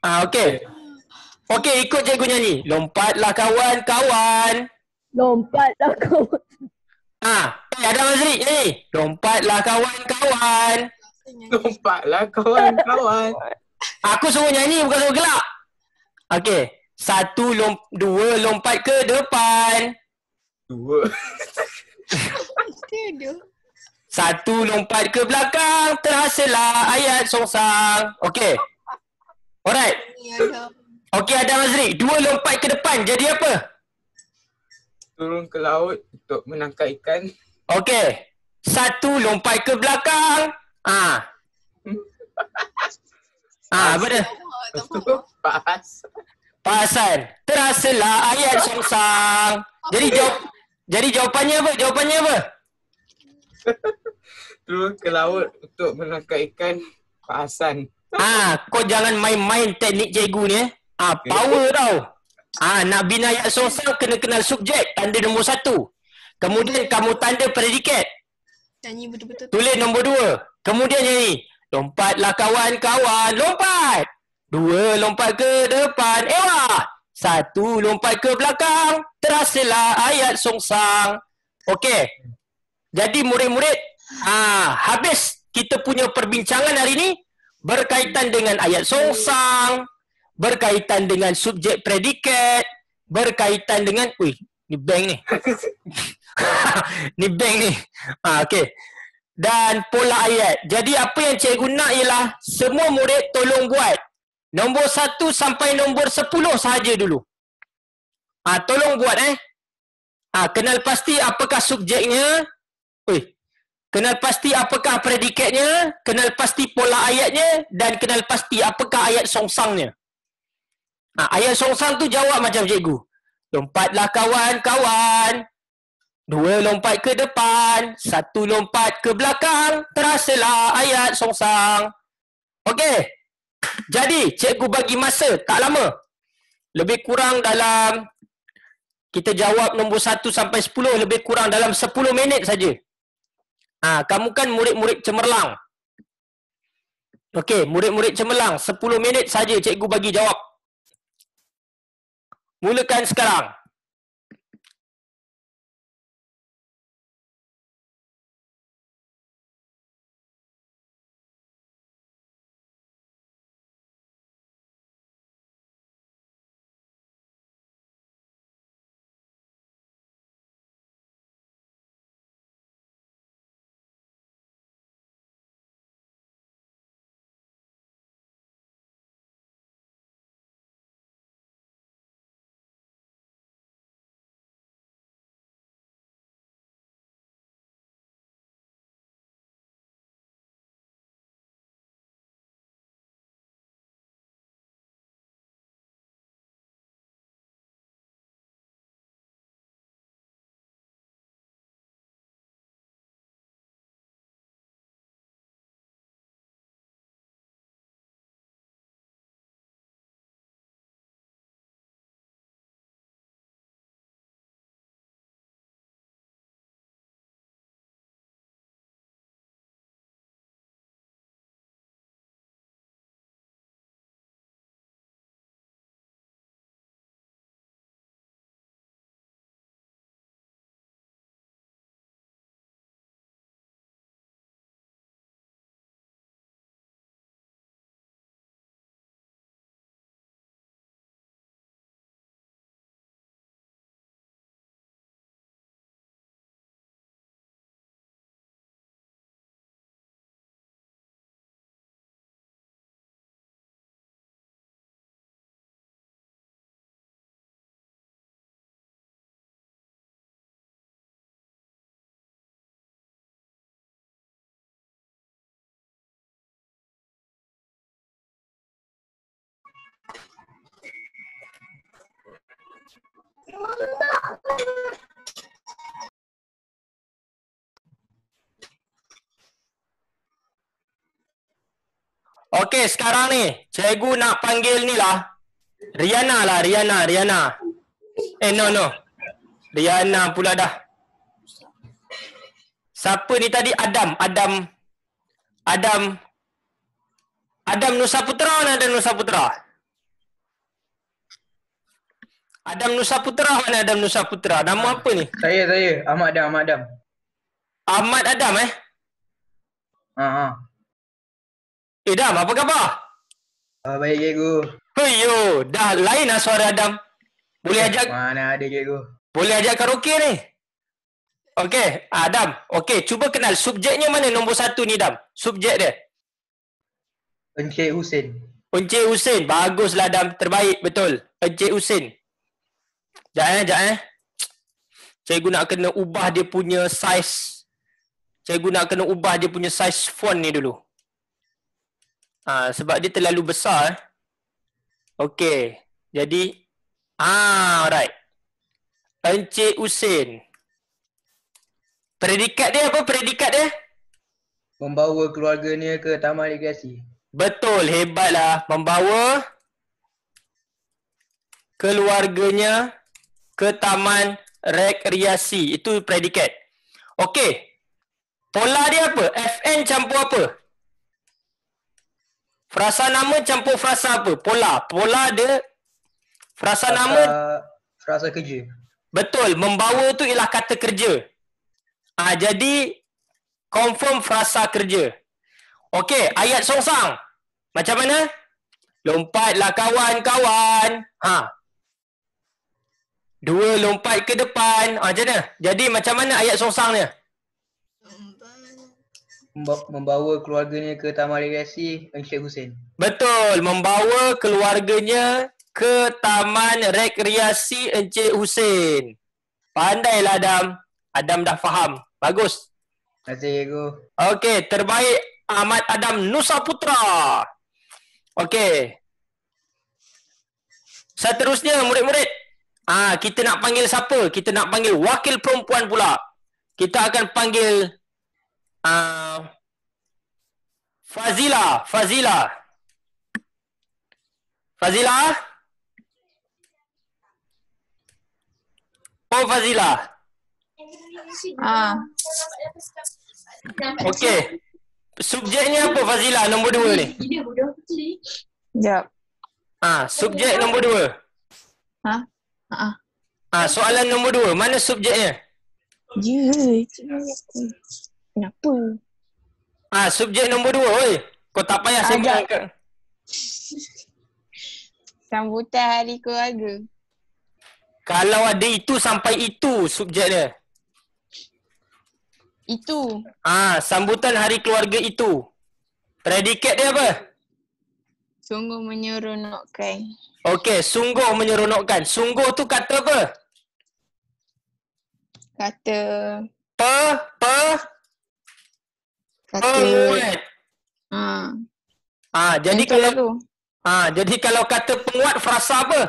Ah, okey. Okey, ikut cikgu nyanyi. Lompatlah kawan-kawan. Lompatlah kawan. Ah, eh, ada Mazri. Eh, lompatlah kawan-kawan. Lompatlah kawan-kawan. Aku suruh nyanyi bukan suruh gelak. Okey. Satu, lom, dua lompat ke depan. Dua. Satu lompat ke belakang. Terhasillah ayat songsang. Okey. Alright. Okey ada Mazri. Dua lompat ke depan. Jadi apa? Turun ke laut untuk menangkap ikan. Okey. Satu lompat ke belakang. Ah. Ah, apa dia? Pas. Pasan. Terasalah ayat songsang. Jadi jawab jadi jawapannya apa? Jawapannya apa? Turun ke laut untuk menangkap ikan. Pasan. Ah, kau jangan main-main teknik cikgu ni eh. Ah, power tau. Ah, nak bina ayat songsang kena kenal subjek, tanda nombor satu. Kemudian kamu tanda predikat, Nyanyi betul-betul. tulis nombor dua. Kemudian nyanyi. Lompatlah kawan-kawan, lompat. Dua lompat ke depan. Eh wah. Satu lompat ke belakang. Terasalah ayat songsang. Okey. Jadi murid-murid, ah habis kita punya perbincangan hari ni berkaitan dengan ayat songsang, berkaitan dengan subjek predikat, berkaitan dengan, wih, ni bank ni. ni bank ni. Ah okey. Dan pola ayat. Jadi apa yang cikgu nak ialah semua murid tolong buat nombor satu sampai nombor sepuluh sahaja dulu. Ah tolong buat eh. Ah kenal pasti apakah subjeknya. Oi. Kenal pasti apakah predikatnya, kenal pasti pola ayatnya dan kenal pasti apakah ayat songsangnya. Ah ayat songsang tu jawab macam cikgu. Lompatlah kawan-kawan. Dua lompat ke depan, satu lompat ke belakang, terasalah ayat songsang. Okey. Jadi, cikgu bagi masa tak lama. Lebih kurang dalam kita jawab nombor 1 sampai 10 lebih kurang dalam 10 minit saja. Ah, kamu kan murid-murid cemerlang. Okey, murid-murid cemerlang 10 minit saja cikgu bagi jawab. Mulakan sekarang. Okey, sekarang ni cikgu nak panggil ni lah. Riana lah, Riana, Riana. Eh, no, no. Riana pula dah. Siapa ni tadi? Adam, Adam. Adam. Adam Nusa mana Adam Nusa Putra? Adam Nusa Putra mana Adam Nusa Putra? Nama apa ni? Saya, saya. Ahmad Adam, Ahmad Adam. Ahmad Adam eh? Ha, ha. Eh Dam, apa khabar? Ah, baik cikgu. Heyo, dah lain lah suara Adam. Boleh ajak Mana ada cikgu. boleh ajak karaoke ni. Okey, Adam. Okey, cuba kenal subjeknya mana nombor satu ni Dam? Subjek dia. Encik Husin. Encik Husin. Baguslah Adam. Terbaik betul. Encik Husin. Sekejap eh, sekejap eh. Cikgu nak kena ubah dia punya size. Cikgu nak kena ubah dia punya size font ni dulu. Ah, sebab dia terlalu besar. eh. Okey. Jadi, ah, alright. Encik Husin. Predikat dia apa? Predikat dia? Membawa keluarganya ke taman rekreasi. Betul, hebatlah. Membawa keluarganya ke taman rekreasi. Itu predikat. Okey. Pola dia apa? FN campur apa? Frasa nama campur frasa apa? Pola. Pola dia frasa, Frasa, nama frasa kerja. betul. Membawa tu ialah kata kerja. Ah jadi confirm frasa kerja. Okey, ayat songsang. Macam mana? Lompatlah kawan-kawan. Ha. Dua lompat ke depan. Ah macam mana? Jadi macam mana ayat songsang dia? Memba- Membawa keluarganya ke Taman Rekreasi Encik Hussein. Betul, membawa keluarganya ke Taman Rekreasi Encik Hussein. Pandailah Adam. Adam dah faham. Bagus. Terima kasih cikgu. Okey, terbaik Ahmad Adam Nusa Putra. Okey. Seterusnya murid-murid. Ah, kita nak panggil siapa? Kita nak panggil wakil perempuan pula. Kita akan panggil ah Fazila, Fazila. Fazila? Oh Fazila. Ah. Okey. Subjeknya apa Fazila nombor dua ni? Jap. Ah, subjek nombor dua. Ha? Ha. Ah, soalan nombor dua. Mana subjeknya? Ya. Kenapa? Ah, subjek nombor dua, oi. Kau tak payah Ajak. sembang kat. Sambutan hari keluarga. Kalau ada itu sampai itu subjek dia. Itu. Ah, sambutan hari keluarga itu. Predikat dia apa? Sungguh menyeronokkan. Okey, sungguh menyeronokkan. Sungguh tu kata apa? Kata Pe, pe, kata penguat. ha. Ah, jadi Betul kalau tu. ah, jadi kalau kata penguat frasa apa?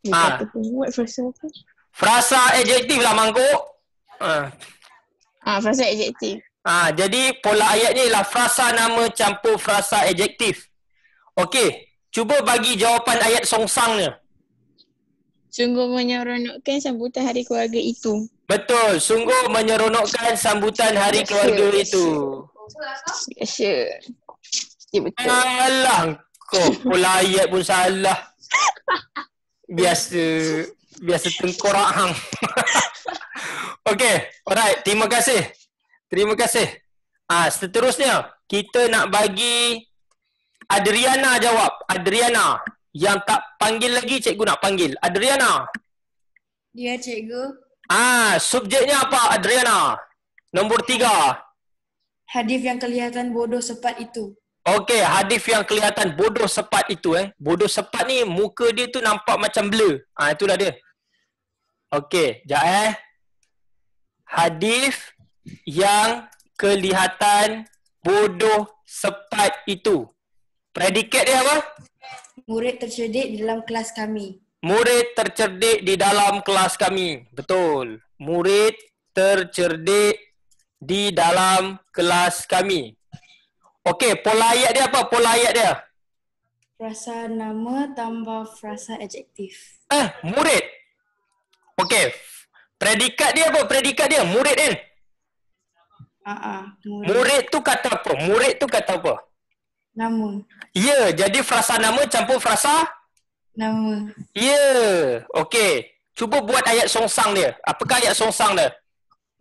Dia Ah. kata penguat frasa apa? Frasa adjektif lah mangkuk. Ah. Ah, frasa adjektif. Ah, jadi pola ayatnya ialah frasa nama campur frasa adjektif. Okey, cuba bagi jawapan ayat songsangnya. Sungguh menyeronokkan sambutan hari keluarga itu. Betul, sungguh menyeronokkan sambutan hari keluarga itu. Biasa. Ya betul. Alah, kau pola ayat pun salah. Biasa, biasa tengkorak hang. Okey, alright, terima kasih. Terima kasih. Ah, seterusnya kita nak bagi Adriana jawab. Adriana. Yang tak panggil lagi cikgu nak panggil. Adriana. Ya, cikgu. Ah, subjeknya apa Adriana? Nombor tiga. Hadis yang kelihatan bodoh sepat itu. Okey, hadis yang kelihatan bodoh sepat itu eh. Bodoh sepat ni muka dia tu nampak macam blur. Ah itulah dia. Okey, jap eh. Hadis yang kelihatan bodoh sepat itu. Predikat dia apa? Murid tercerdik di dalam kelas kami. Murid tercerdik di dalam kelas kami. Betul. Murid tercerdik di dalam kelas kami. Okey, pola ayat dia apa? Pola ayat dia. Frasa nama tambah frasa adjektif. Eh, murid. Okey. Predikat dia apa? Predikat dia murid kan? Ah, murid. Murid tu kata apa? Murid tu kata apa? Nama. Ya, jadi frasa nama campur frasa? Nama. Ya. Okey. Cuba buat ayat songsang dia. Apakah ayat songsang dia?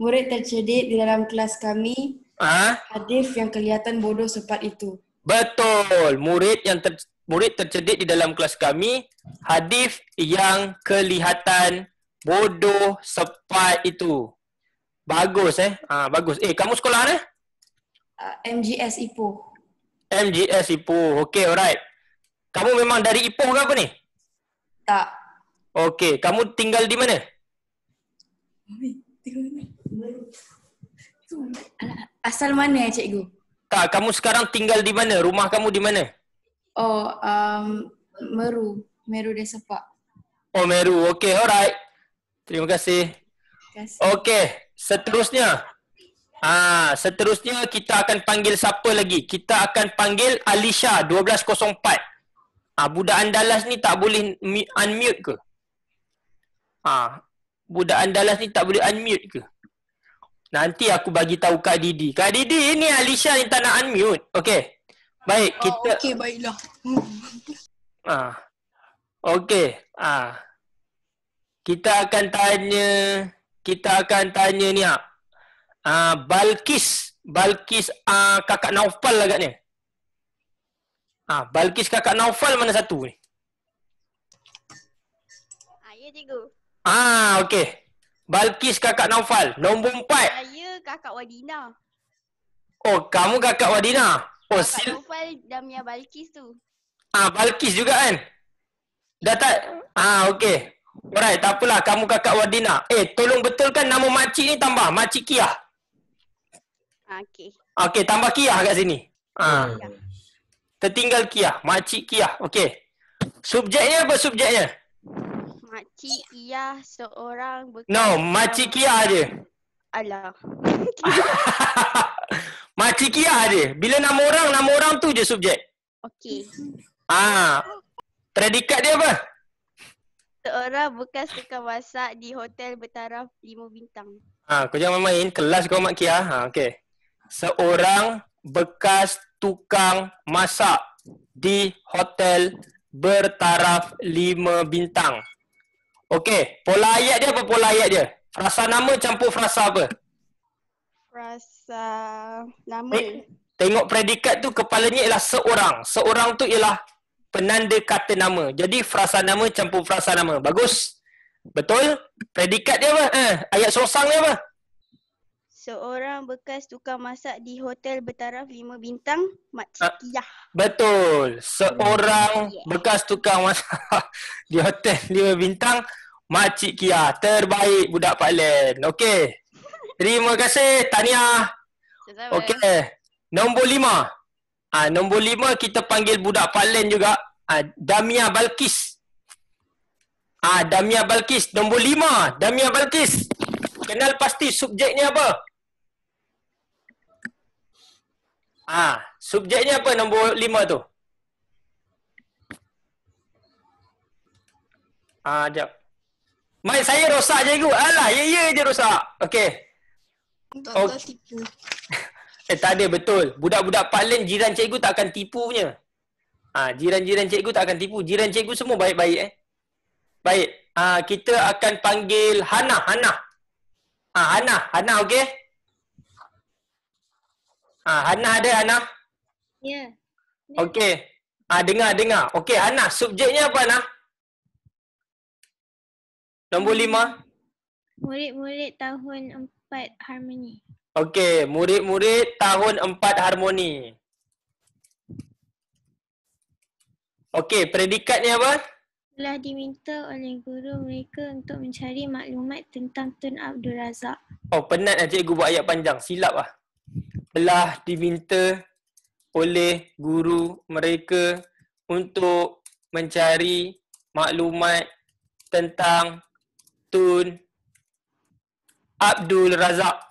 Murid tercerdik di dalam kelas kami. Ha? Hadis yang kelihatan bodoh sepat itu. Betul. Murid yang ter, murid tercerdik di dalam kelas kami, hadis yang kelihatan bodoh sepat itu. Bagus eh. Ah bagus. Eh kamu sekolah mana? Uh, MGS Ipoh. MGS Ipoh. Okey, alright. Kamu memang dari Ipoh ke apa ni? Tak. Okey, kamu tinggal di mana? Asal mana cikgu? Tak, kamu sekarang tinggal di mana? Rumah kamu di mana? Oh, um, Meru. Meru Desa Pak. Oh, Meru. Okey, alright. Terima kasih. Kasih. Okey, seterusnya. Ah, seterusnya kita akan panggil siapa lagi? Kita akan panggil Alisha 1204. Ah, budak Andalas ni tak boleh unmute ke? Ah, budak Andalas ni tak boleh unmute ke? Nanti aku bagi tahu Kak Didi. Kak Didi ini Alisha yang tak nak unmute. Okey. Baik, kita Okey, baiklah. ah. Okey. Ah. Kita akan tanya kita akan tanya ni ah. Ah Balkis, Balkis ah kakak Naufal agaknya. Ah Balkis kakak Naufal mana satu ni? Ah, ya cikgu. Ah okey. Balkis kakak Naufal. Nombor empat. Saya kakak Wadina. Oh, kamu kakak Wadina. Oh, Kakak sil Naufal Damia Balkis tu. Ah, Balkis juga kan? Dah tak? Ah, okey. Alright, tak apalah. Kamu kakak Wadina. Eh, tolong betulkan nama makcik ni tambah. Makcik Kia. Ah, okey. Okey, tambah Kia kat sini. Ah. Tertinggal Kia. Makcik Kia. Okey. Subjeknya apa subjeknya? Makcik Iyah seorang bekas No, Makcik Kia je. Alah. Makcik Kia je. Bila nama orang, nama orang tu je subjek. Okey. Ah. Predikat dia apa? Seorang bekas tukang masak di hotel bertaraf 5 bintang. Ha, kau jangan main kelas kau Mak Kia. Ha, okey. Seorang bekas tukang masak di hotel bertaraf lima bintang. Okey, pola ayat dia apa pola ayat dia? Frasa nama campur frasa apa? Rasa nama. Eh, tengok predikat tu kepalanya ialah seorang. Seorang tu ialah penanda kata nama. Jadi frasa nama campur frasa nama. Bagus. Betul? Predikat dia apa? Eh, ayat sosang dia apa? Seorang bekas tukang masak di hotel bertaraf 5 bintang, Makcik Ah. Iyah. Betul. Seorang bekas tukang masak di hotel lima bintang, Makcik Kia. Terbaik budak Pak Len. Okey. Terima kasih. Tahniah. Okey. Nombor lima. Ah, nombor lima kita panggil budak Pak Len juga. Ah, Damia Balkis. Ah, Damia Balkis. Nombor lima. Damia Balkis. Kenal pasti subjeknya apa? Ah, subjeknya apa nombor lima tu? Ah, jap. Mic saya rosak cikgu. Alah, ya ya je rosak. Okey. Oh. tipu. Eh tak ada betul. Budak-budak Palen jiran cikgu tak akan tipu punya. Ah, jiran-jiran cikgu tak akan tipu. Jiran cikgu semua baik-baik eh. Baik. Ah, kita akan panggil Hana, Hana. Ah, Hana, Hana okey? Ah, Hana ada Hana? Ya. Okey. Ah, dengar, dengar. Okey, Hana, subjeknya apa Hana? Nombor lima. Murid-murid tahun 4 harmoni. Okey, murid-murid tahun 4 harmoni. Okey, predikatnya apa? Telah diminta oleh guru mereka untuk mencari maklumat tentang Tun Abdul Razak. Oh, penat lah cikgu buat ayat panjang. Silap lah. Telah diminta oleh guru mereka untuk mencari maklumat tentang Tun Abdul Razak.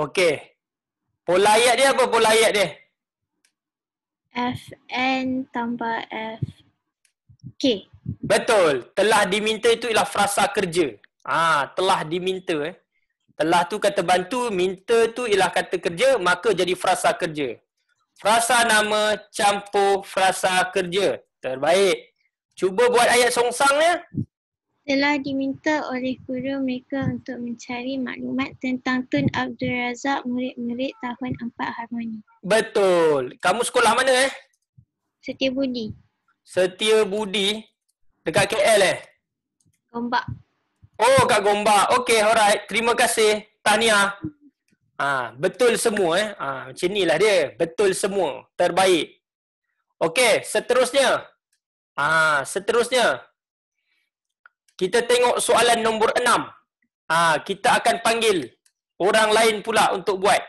Okey. Pola ayat dia apa pola ayat dia? FN tambah F. K. Betul. Telah diminta itu ialah frasa kerja. Ah, telah diminta eh. Telah tu kata bantu, minta tu ialah kata kerja, maka jadi frasa kerja. Frasa nama campur frasa kerja. Terbaik. Cuba buat ayat songsangnya. Telah diminta oleh guru mereka untuk mencari maklumat tentang Tun Abdul Razak murid-murid tahun 4 harmoni. Betul. Kamu sekolah mana eh? Setia Budi. Setia Budi. Dekat KL eh? Gombak. Oh, kat Gombak. Okey, alright. Terima kasih. Tahniah. Ah, betul semua eh. Ah, macam inilah dia. Betul semua. Terbaik. Okey, seterusnya. Ah, seterusnya. Kita tengok soalan nombor enam. Ah, kita akan panggil orang lain pula untuk buat.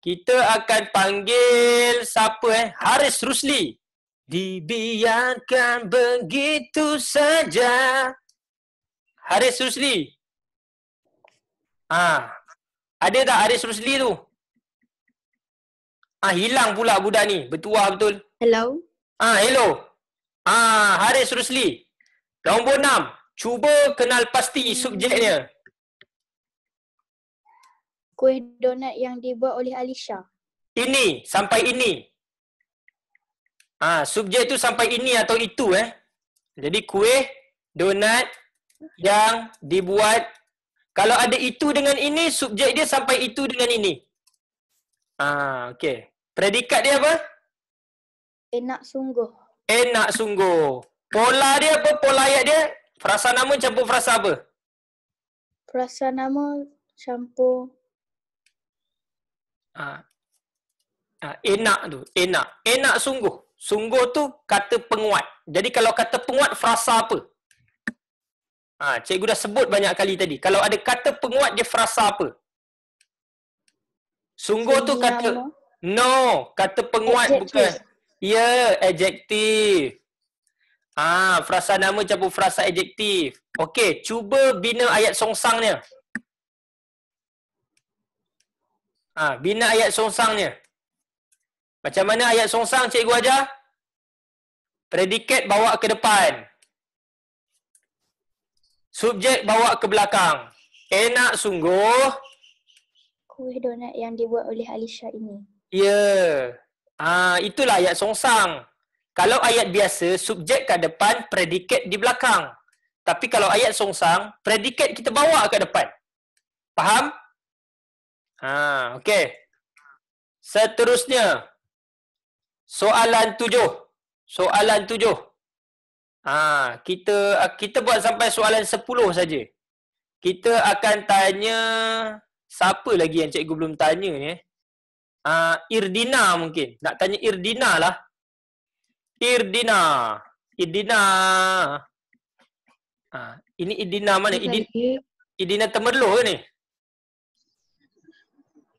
Kita akan panggil siapa eh? Haris Rusli. Dibiarkan begitu saja. Haris Rusli. Ah, ada tak Haris Rusli tu? Ah, hilang pula budak ni. Bertuah betul. Hello. Ah, hello. Ah, Haris Rusli. Nombor enam. Cuba kenal pasti subjeknya. Kuih donat yang dibuat oleh Alisha. Ini, sampai ini. Ah, subjek tu sampai ini atau itu eh. Jadi kuih, donat yang dibuat kalau ada itu dengan ini, subjek dia sampai itu dengan ini. Ah, okey. Predikat dia apa? Enak sungguh. Enak sungguh. Pola dia apa? Pola ayat dia? Frasa nama campur frasa apa? Frasa nama campur Ah. Ah, enak tu, enak. Enak sungguh. Sungguh tu kata penguat. Jadi kalau kata penguat frasa apa? Ha, cikgu dah sebut banyak kali tadi. Kalau ada kata penguat dia frasa apa? Sungguh tu kata no, kata penguat Adjective. bukan. Ya, yeah, adjektif. Ah, frasa nama campur frasa adjektif. Okey, cuba bina ayat songsangnya. Ah, bina ayat songsangnya. Macam mana ayat songsang cikgu ajar? Predikat bawa ke depan. Subjek bawa ke belakang. Enak sungguh. kuih donat yang dibuat oleh Alisha ini. Ya. Ah, itulah ayat songsang. Kalau ayat biasa, subjek ke depan, predikat di belakang. Tapi kalau ayat songsang, predikat kita bawa ke depan. Faham? Ha, okey. Seterusnya. Soalan tujuh. Soalan tujuh. Ha, kita kita buat sampai soalan sepuluh saja. Kita akan tanya siapa lagi yang cikgu belum tanya ni eh? Uh, Irdina mungkin. Nak tanya Irdina lah. Irdina. Irdina. Ah, ini Irdina mana? Idina, Irdina Temerloh ke ni?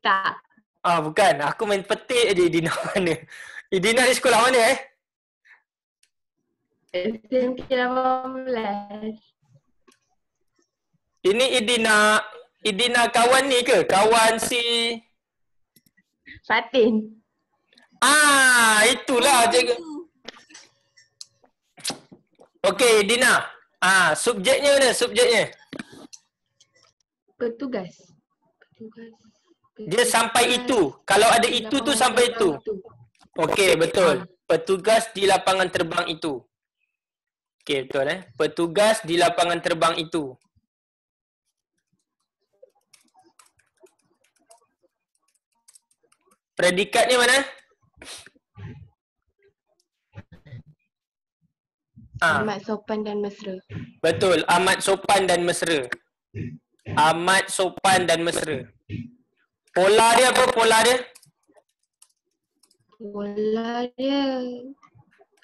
Tak. Ah, bukan. Aku main petik je Irdina mana. Irdina ni sekolah mana eh? SMK 18. Ini Irdina, Irdina kawan ni ke? Kawan si... Fatin. Ah, itulah cikgu. Okey, Dina. Ah, subjeknya mana subjeknya? Petugas. Petugas. Dia sampai itu. Kalau ada itu tu sampai itu. Okey, betul. Petugas di lapangan terbang itu. Okey, betul eh. Petugas di lapangan terbang itu. Predikatnya mana? Ah. Amat sopan dan mesra. Betul, amat sopan dan mesra. Amat sopan dan mesra. Pola dia apa pola dia? Pola dia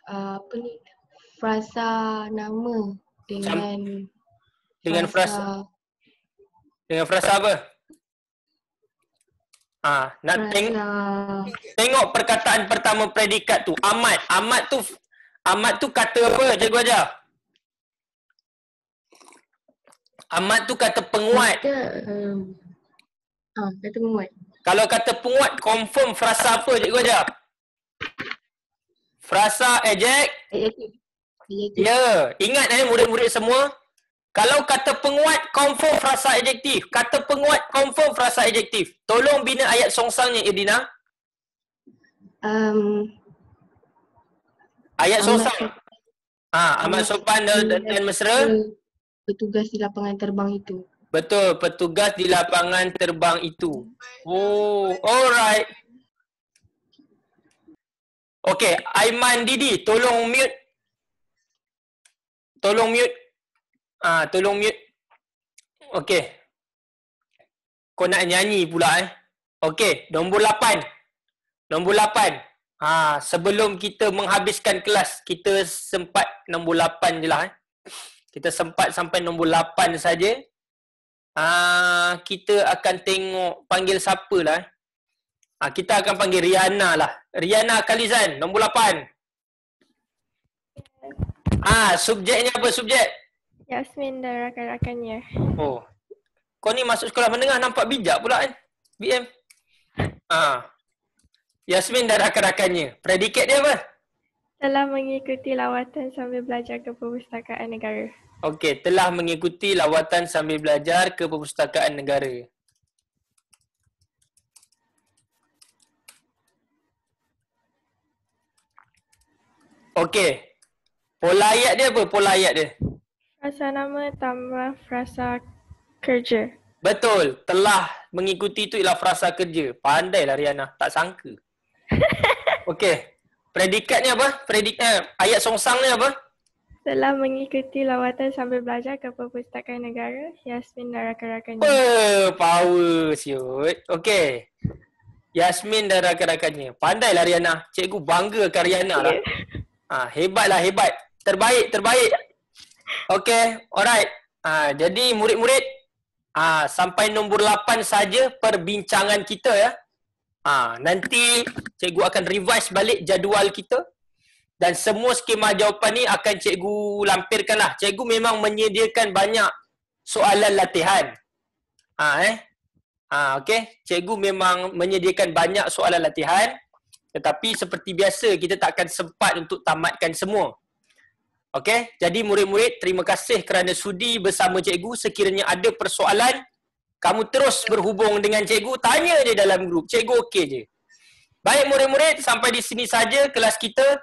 uh, apa ni? Frasa nama dengan Dengan frasa dengan frasa apa? Ah, nak teng tengok perkataan pertama predikat tu. Amat. Amat tu amat tu kata apa? Cikgu ajar. Amat tu kata penguat. Kata, um, ah, kata menguat. Kalau kata penguat, confirm frasa apa cikgu ajar? Frasa ejek? Ya, ingat eh murid-murid semua. Kalau kata penguat, confirm frasa adjektif. Kata penguat, confirm frasa adjektif. Tolong bina ayat songsangnya, Irdina. Um, Ayat songsang. Ah, amat sopan dan, dan, dan mesra. petugas di lapangan terbang itu. Betul, petugas di lapangan terbang itu. Oh, alright. Okay, Aiman Didi, tolong mute. Tolong mute. Ah, tolong mute. Okay. Kau nak nyanyi pula eh. Okay, nombor lapan. Nombor lapan. Ha, sebelum kita menghabiskan kelas, kita sempat nombor lapan je lah eh. Kita sempat sampai nombor lapan saja. Ah, kita akan tengok panggil siapa lah. eh. Ah, kita akan panggil Riana lah. Riana Kalizan, nombor lapan. Ah, subjeknya apa subjek? Yasmin dan rakan-rakannya. Oh. Kau ni masuk sekolah menengah nampak bijak pula eh? kan? BM. Ah. Ha. Yasmin dan rakan-rakannya. Predikat dia apa? Telah mengikuti lawatan sambil belajar ke perpustakaan negara. Okey, telah mengikuti lawatan sambil belajar ke perpustakaan negara. Okey, Pola ayat dia apa? Pola ayat dia. Frasa nama tambah frasa kerja. Betul. Telah mengikuti itu ialah frasa kerja. Pandailah Riana. Tak sangka. Okey. Predikat ni apa? Predikat ayat songsang ni apa? Setelah mengikuti lawatan sambil belajar ke Perpustakaan Negara, Yasmin dan rakan-rakannya. Apa? Power siut. Okey. Yasmin dan rakan-rakannya. Pandailah Riana. Cikgu bangga akan Riana lah. Ha, hebatlah, hebat. Terbaik, terbaik. Okey, alright. Ha, jadi murid-murid, ha, sampai nombor 8 saja perbincangan kita ya. Ha, nanti cikgu akan revise balik jadual kita dan semua skema jawapan ni akan cikgu lampirkanlah. Cikgu memang menyediakan banyak soalan latihan. Ha eh. Ha okey. Cikgu memang menyediakan banyak soalan latihan tetapi seperti biasa kita tak akan sempat untuk tamatkan semua. Okey. Jadi murid-murid terima kasih kerana sudi bersama cikgu. Sekiranya ada persoalan kamu terus berhubung dengan cikgu, tanya je dalam grup. Cikgu okey je. Baik murid-murid, sampai di sini saja kelas kita.